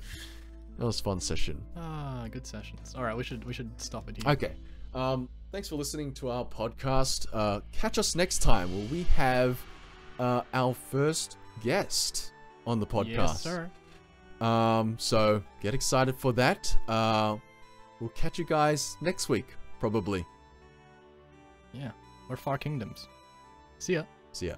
That was a fun session. Ah, good sessions. All right, we should we should stop it here. Okay. Um, thanks for listening to our podcast. Uh, catch us next time where we have uh, our first guest on the podcast. Yes, sir. Um, so get excited for that. Uh, we'll catch you guys next week, probably. Yeah. We're Far Kingdoms. See ya. See ya.